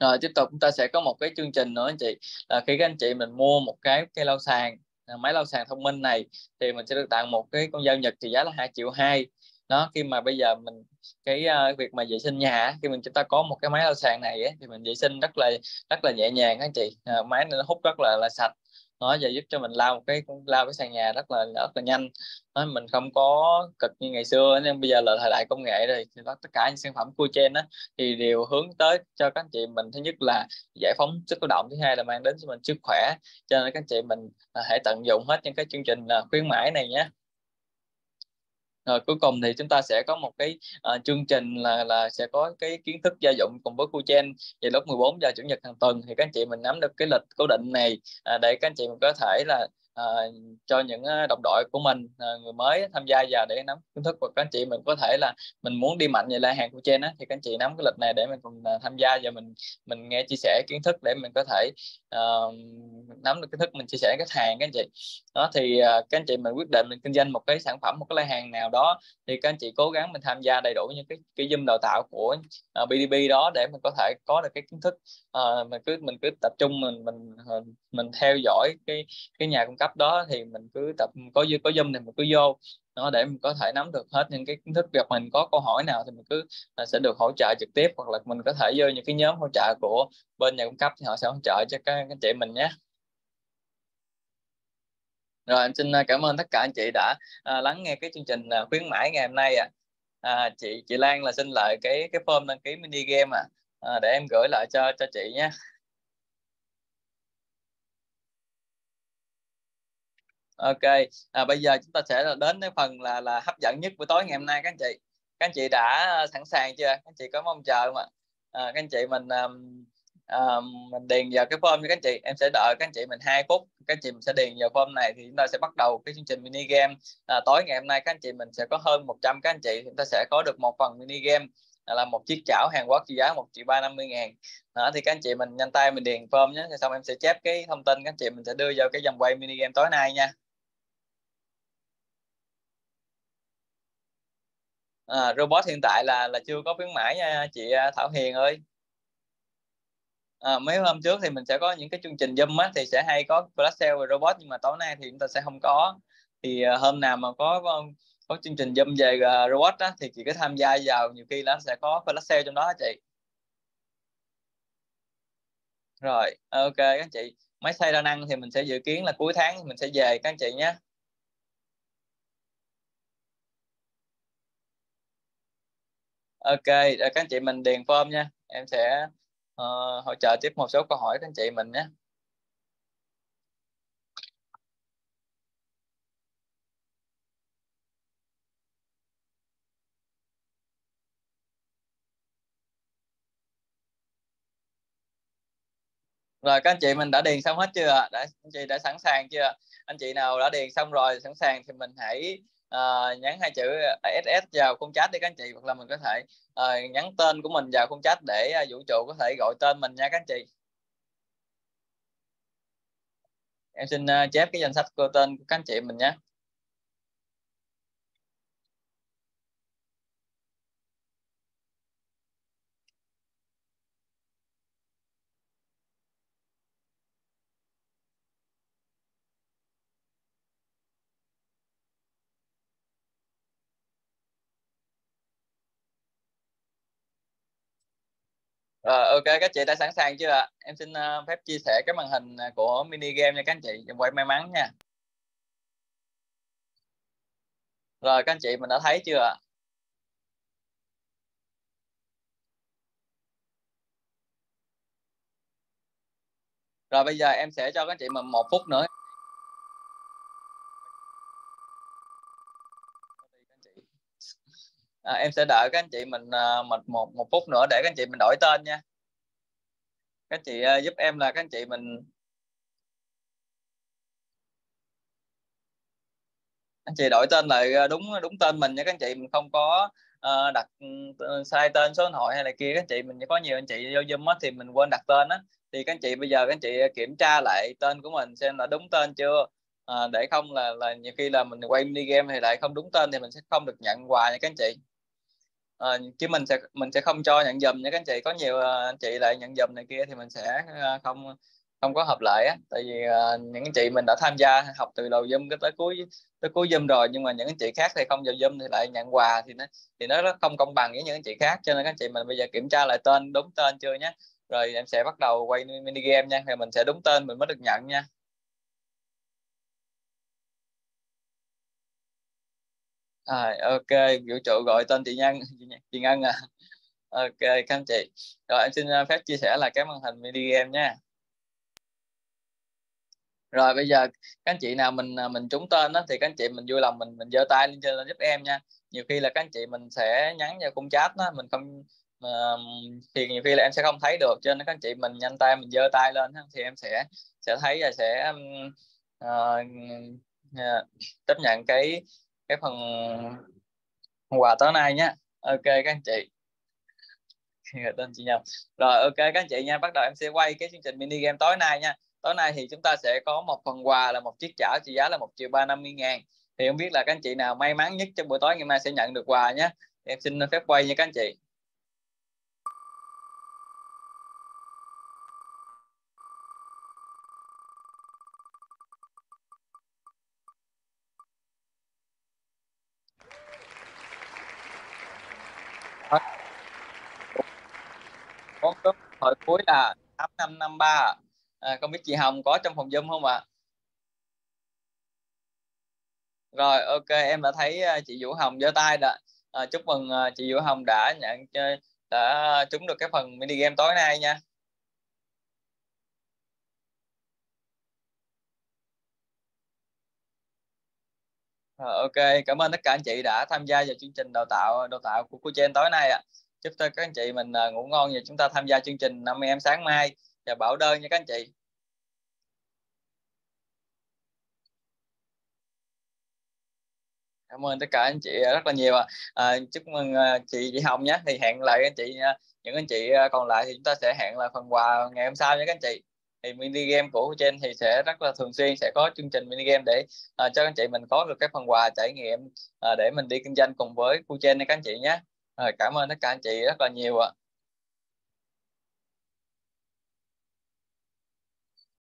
S1: Rồi tiếp tục chúng ta sẽ có một cái chương trình nữa anh chị là khi các anh chị mình mua một cái cây lau sàn à, máy lau sàn thông minh này thì mình sẽ được tặng một cái con dao nhật thì giá là 2 triệu hai. Đó khi mà bây giờ mình cái uh, việc mà vệ sinh nhà khi mình chúng ta có một cái máy lau sàn này ấy, thì mình vệ sinh rất là rất là nhẹ nhàng anh chị. À, máy nó hút rất là là sạch nó và giúp cho mình lao một cái lao cái sàn nhà rất là rất là nhanh. Nói mình không có cực như ngày xưa, nhưng bây giờ là thời đại công nghệ rồi, thì tất cả những sản phẩm của trên đó thì đều hướng tới cho các anh chị mình. Thứ nhất là giải phóng sức lao động, thứ hai là mang đến cho mình sức khỏe. Cho nên các anh chị mình hãy tận dụng hết những cái chương trình à, khuyến mãi này nhé rồi cuối cùng thì chúng ta sẽ có một cái uh, chương trình là là sẽ có cái kiến thức gia dụng cùng với khu chen về lúc 14 giờ chủ nhật hàng tuần. Thì các anh chị mình nắm được cái lịch cố định này uh, để các anh chị mình có thể là uh, cho những ờ, đồng đội của mình uh, người mới tham gia vào để nắm kiến thức của các anh chị. Mình có thể là mình muốn đi mạnh về la hàng của trên á thì các anh chị nắm cái lịch này để mình cùng uh, tham gia và mình mình nghe chia sẻ kiến thức để mình có thể uh, nắm được kiến thức mình chia sẻ với khách hàng các anh chị. Đó thì uh, các anh chị mình quyết định mình kinh doanh một cái sản phẩm một cái la hàng nào đó thì các anh chị cố gắng mình tham gia đầy đủ những cái cái zoom đào tạo của uh, BDB đó để mình có thể có được cái kiến thức. Uh, mình cứ mình cứ tập trung mình mình mình theo dõi cái cái nhà cung cấp cấp đó thì mình cứ tập có dư có zoom thì mình cứ vô. Nó để mình có thể nắm được hết những cái kiến thức gặp mình có câu hỏi nào thì mình cứ à, sẽ được hỗ trợ trực tiếp hoặc là mình có thể vô những cái nhóm hỗ trợ của bên nhà cung cấp thì họ sẽ hỗ trợ cho các anh chị mình nhé. Rồi em xin à, cảm ơn tất cả anh chị đã à, lắng nghe cái chương trình à, khuyến mãi ngày hôm nay à. À, chị chị Lan là xin lại cái cái form đăng ký mini game à, à để em gửi lại cho cho chị nhé. Ok. À, bây giờ chúng ta sẽ đến cái phần là là hấp dẫn nhất buổi tối ngày hôm nay các anh chị. Các anh chị đã sẵn sàng chưa? Các anh chị có mong chờ mà à, các anh chị mình um, um, mình điền vào cái form cho các anh chị. Em sẽ đợi các anh chị mình hai phút. Các anh chị mình sẽ điền vào form này thì chúng ta sẽ bắt đầu cái chương trình mini game. À, tối ngày hôm nay các anh chị mình sẽ có hơn 100 các anh chị. Chúng ta sẽ có được một phần mini game à, là một chiếc chảo Hàn Quốc trị giá một triệu ba năm mươi ngàn. Đó, thì các anh chị mình nhanh tay mình điền form nhé. Xong em sẽ chép cái thông tin các anh chị mình sẽ đưa vào cái dòng quay mini game tối nay nha. À, robot hiện tại là là chưa có khuyến mãi nha chị à, Thảo Hiền ơi. À, mấy hôm trước thì mình sẽ có những cái chương trình zoom á thì sẽ hay có flash sale về robot nhưng mà tối nay thì chúng ta sẽ không có. Thì uh, hôm nào mà có có chương trình zoom về uh, robot á thì chị cứ tham gia vào nhiều khi là sẽ có flash sale trong đó chị. Rồi ok các chị. Máy xay đa năng thì mình sẽ dự kiến là cuối tháng mình sẽ về các anh chị nhé. Ok ờ, các anh chị mình điền form nha. Em sẽ uh, hỗ trợ tiếp một số câu hỏi các anh chị mình nhé. Rồi các anh chị mình đã điền xong hết chưa đã anh chị đã sẵn sàng chưa anh chị nào đã điền xong rồi sẵn sàng thì mình hãy uh, nhắn hai chữ ờ, SS vào khung chat để các anh chị hoặc là mình có thể uh, nhắn tên của mình vào khung chat để uh, vũ trụ có thể gọi tên mình nha các anh chị. Em xin uh, chép cái danh sách của tên của các anh chị mình nhé. Rồi ok các chị đã sẵn sàng chưa ạ? Em xin uh, phép chia sẻ cái màn hình à, của mini game nha các anh chị, dùm quay may mắn nha. Rồi các anh chị mình đã thấy chưa ạ? Rồi bây giờ em sẽ cho các anh chị mình một phút nữa à, em sẽ đợi các anh chị mình uh, một một một phút nữa để các anh chị mình đổi tên nha. Các anh chị à, giúp em là các anh chị mình anh chị đổi tên lại à, đúng đúng tên mình nha các anh chị. Mình không có uh, đặt ừ, sai tên số điện thoại hay là kia. Các anh chị mình có nhiều anh chị vô zoom á thì mình quên đặt tên á. Thì các anh chị bây giờ các anh chị kiểm tra lại tên của mình xem là đúng tên chưa. À, để không là là nhiều khi là mình quay mini game thì lại không đúng tên thì mình sẽ không được nhận quà nha các anh chị à, chứ mình sẽ mình sẽ không cho nhận dùm nha các anh chị. Có nhiều ờ, anh chị lại nhận dùm này kia thì mình sẽ ờ, không không có hợp lệ á. Tại vì uh, những anh chị mình đã tham gia học từ đầu zoom tới cuối tới cuối zoom rồi nhưng mà những anh chị khác thì không vào zoom thì lại nhận quà thì nó thì nó không công bằng với những anh chị khác. Cho nên các anh chị mình bây giờ kiểm tra lại tên đúng tên chưa nhé rồi em sẽ bắt đầu quay mini game nha thì mình sẽ đúng tên mình mới được nhận nha. À, ok vũ trụ gọi tên chị nhân chị ngân à. Ok các anh chị. Rồi em xin à, phép chia sẻ là cái màn hình mini game nha. Rồi bây giờ các anh chị nào mình à, mình trúng tên đó thì các anh chị mình vui lòng mình mình giơ tay lên trên giúp em nha. Nhiều khi là các anh chị mình sẽ nhắn vào khung chat đó mình không uh, thì nhiều khi là em sẽ không thấy được cho nên các anh chị mình nhanh tay mình giơ tay lên thì em sẽ sẽ thấy và sẽ uh, uh, chấp nhận cái cái phần quà tối nay nhé ok, các anh chị. Tên chị nhầm. Rồi, ok, các anh chị nha. Bắt đầu em sẽ quay cái chương trình mini game tối nay nha. Tối nay thì chúng ta sẽ có một phần quà là một chiếc chảo trị giá là một triệu ba năm mươi ngàn. Thì không biết là các anh chị nào may mắn nhất trong buổi tối ngày mai sẽ nhận được quà nhé em xin phép quay nha các anh chị. Hồi cuối là 8553 à, không biết chị Hồng có trong phòng Zoom không ạ? À? rồi ok em đã thấy à, chị Vũ Hồng giơ tay đã. À, chúc mừng à, chị Vũ Hồng đã nhận à, đã trúng được cái phần mini game tối nay nha. Ok cảm ơn tất cả anh chị đã tham gia vào chương trình đào tạo đào tạo của cô trên tối nay ạ. à chúc cho các anh chị mình à, ngủ ngon và chúng ta tham gia chương trình năm em sáng mai. Và bảo đơn nha các anh chị. Cảm ơn tất cả anh chị à, rất là nhiều à, chúc mừng à, chị chị Hồng nhé. Thì hẹn lại anh chị những anh chị còn lại thì chúng ta sẽ hẹn là phần quà ngày hôm sau nhé các anh chị. Thì mini game của trên thì sẽ rất là thường xuyên sẽ có chương trình mini game để uh, cho anh chị mình có được các phần quà trải nghiệm uh, để mình đi kinh doanh cùng với khu trên này các anh chị nhé rồi cảm ơn tất cả anh chị rất là nhiều ạ.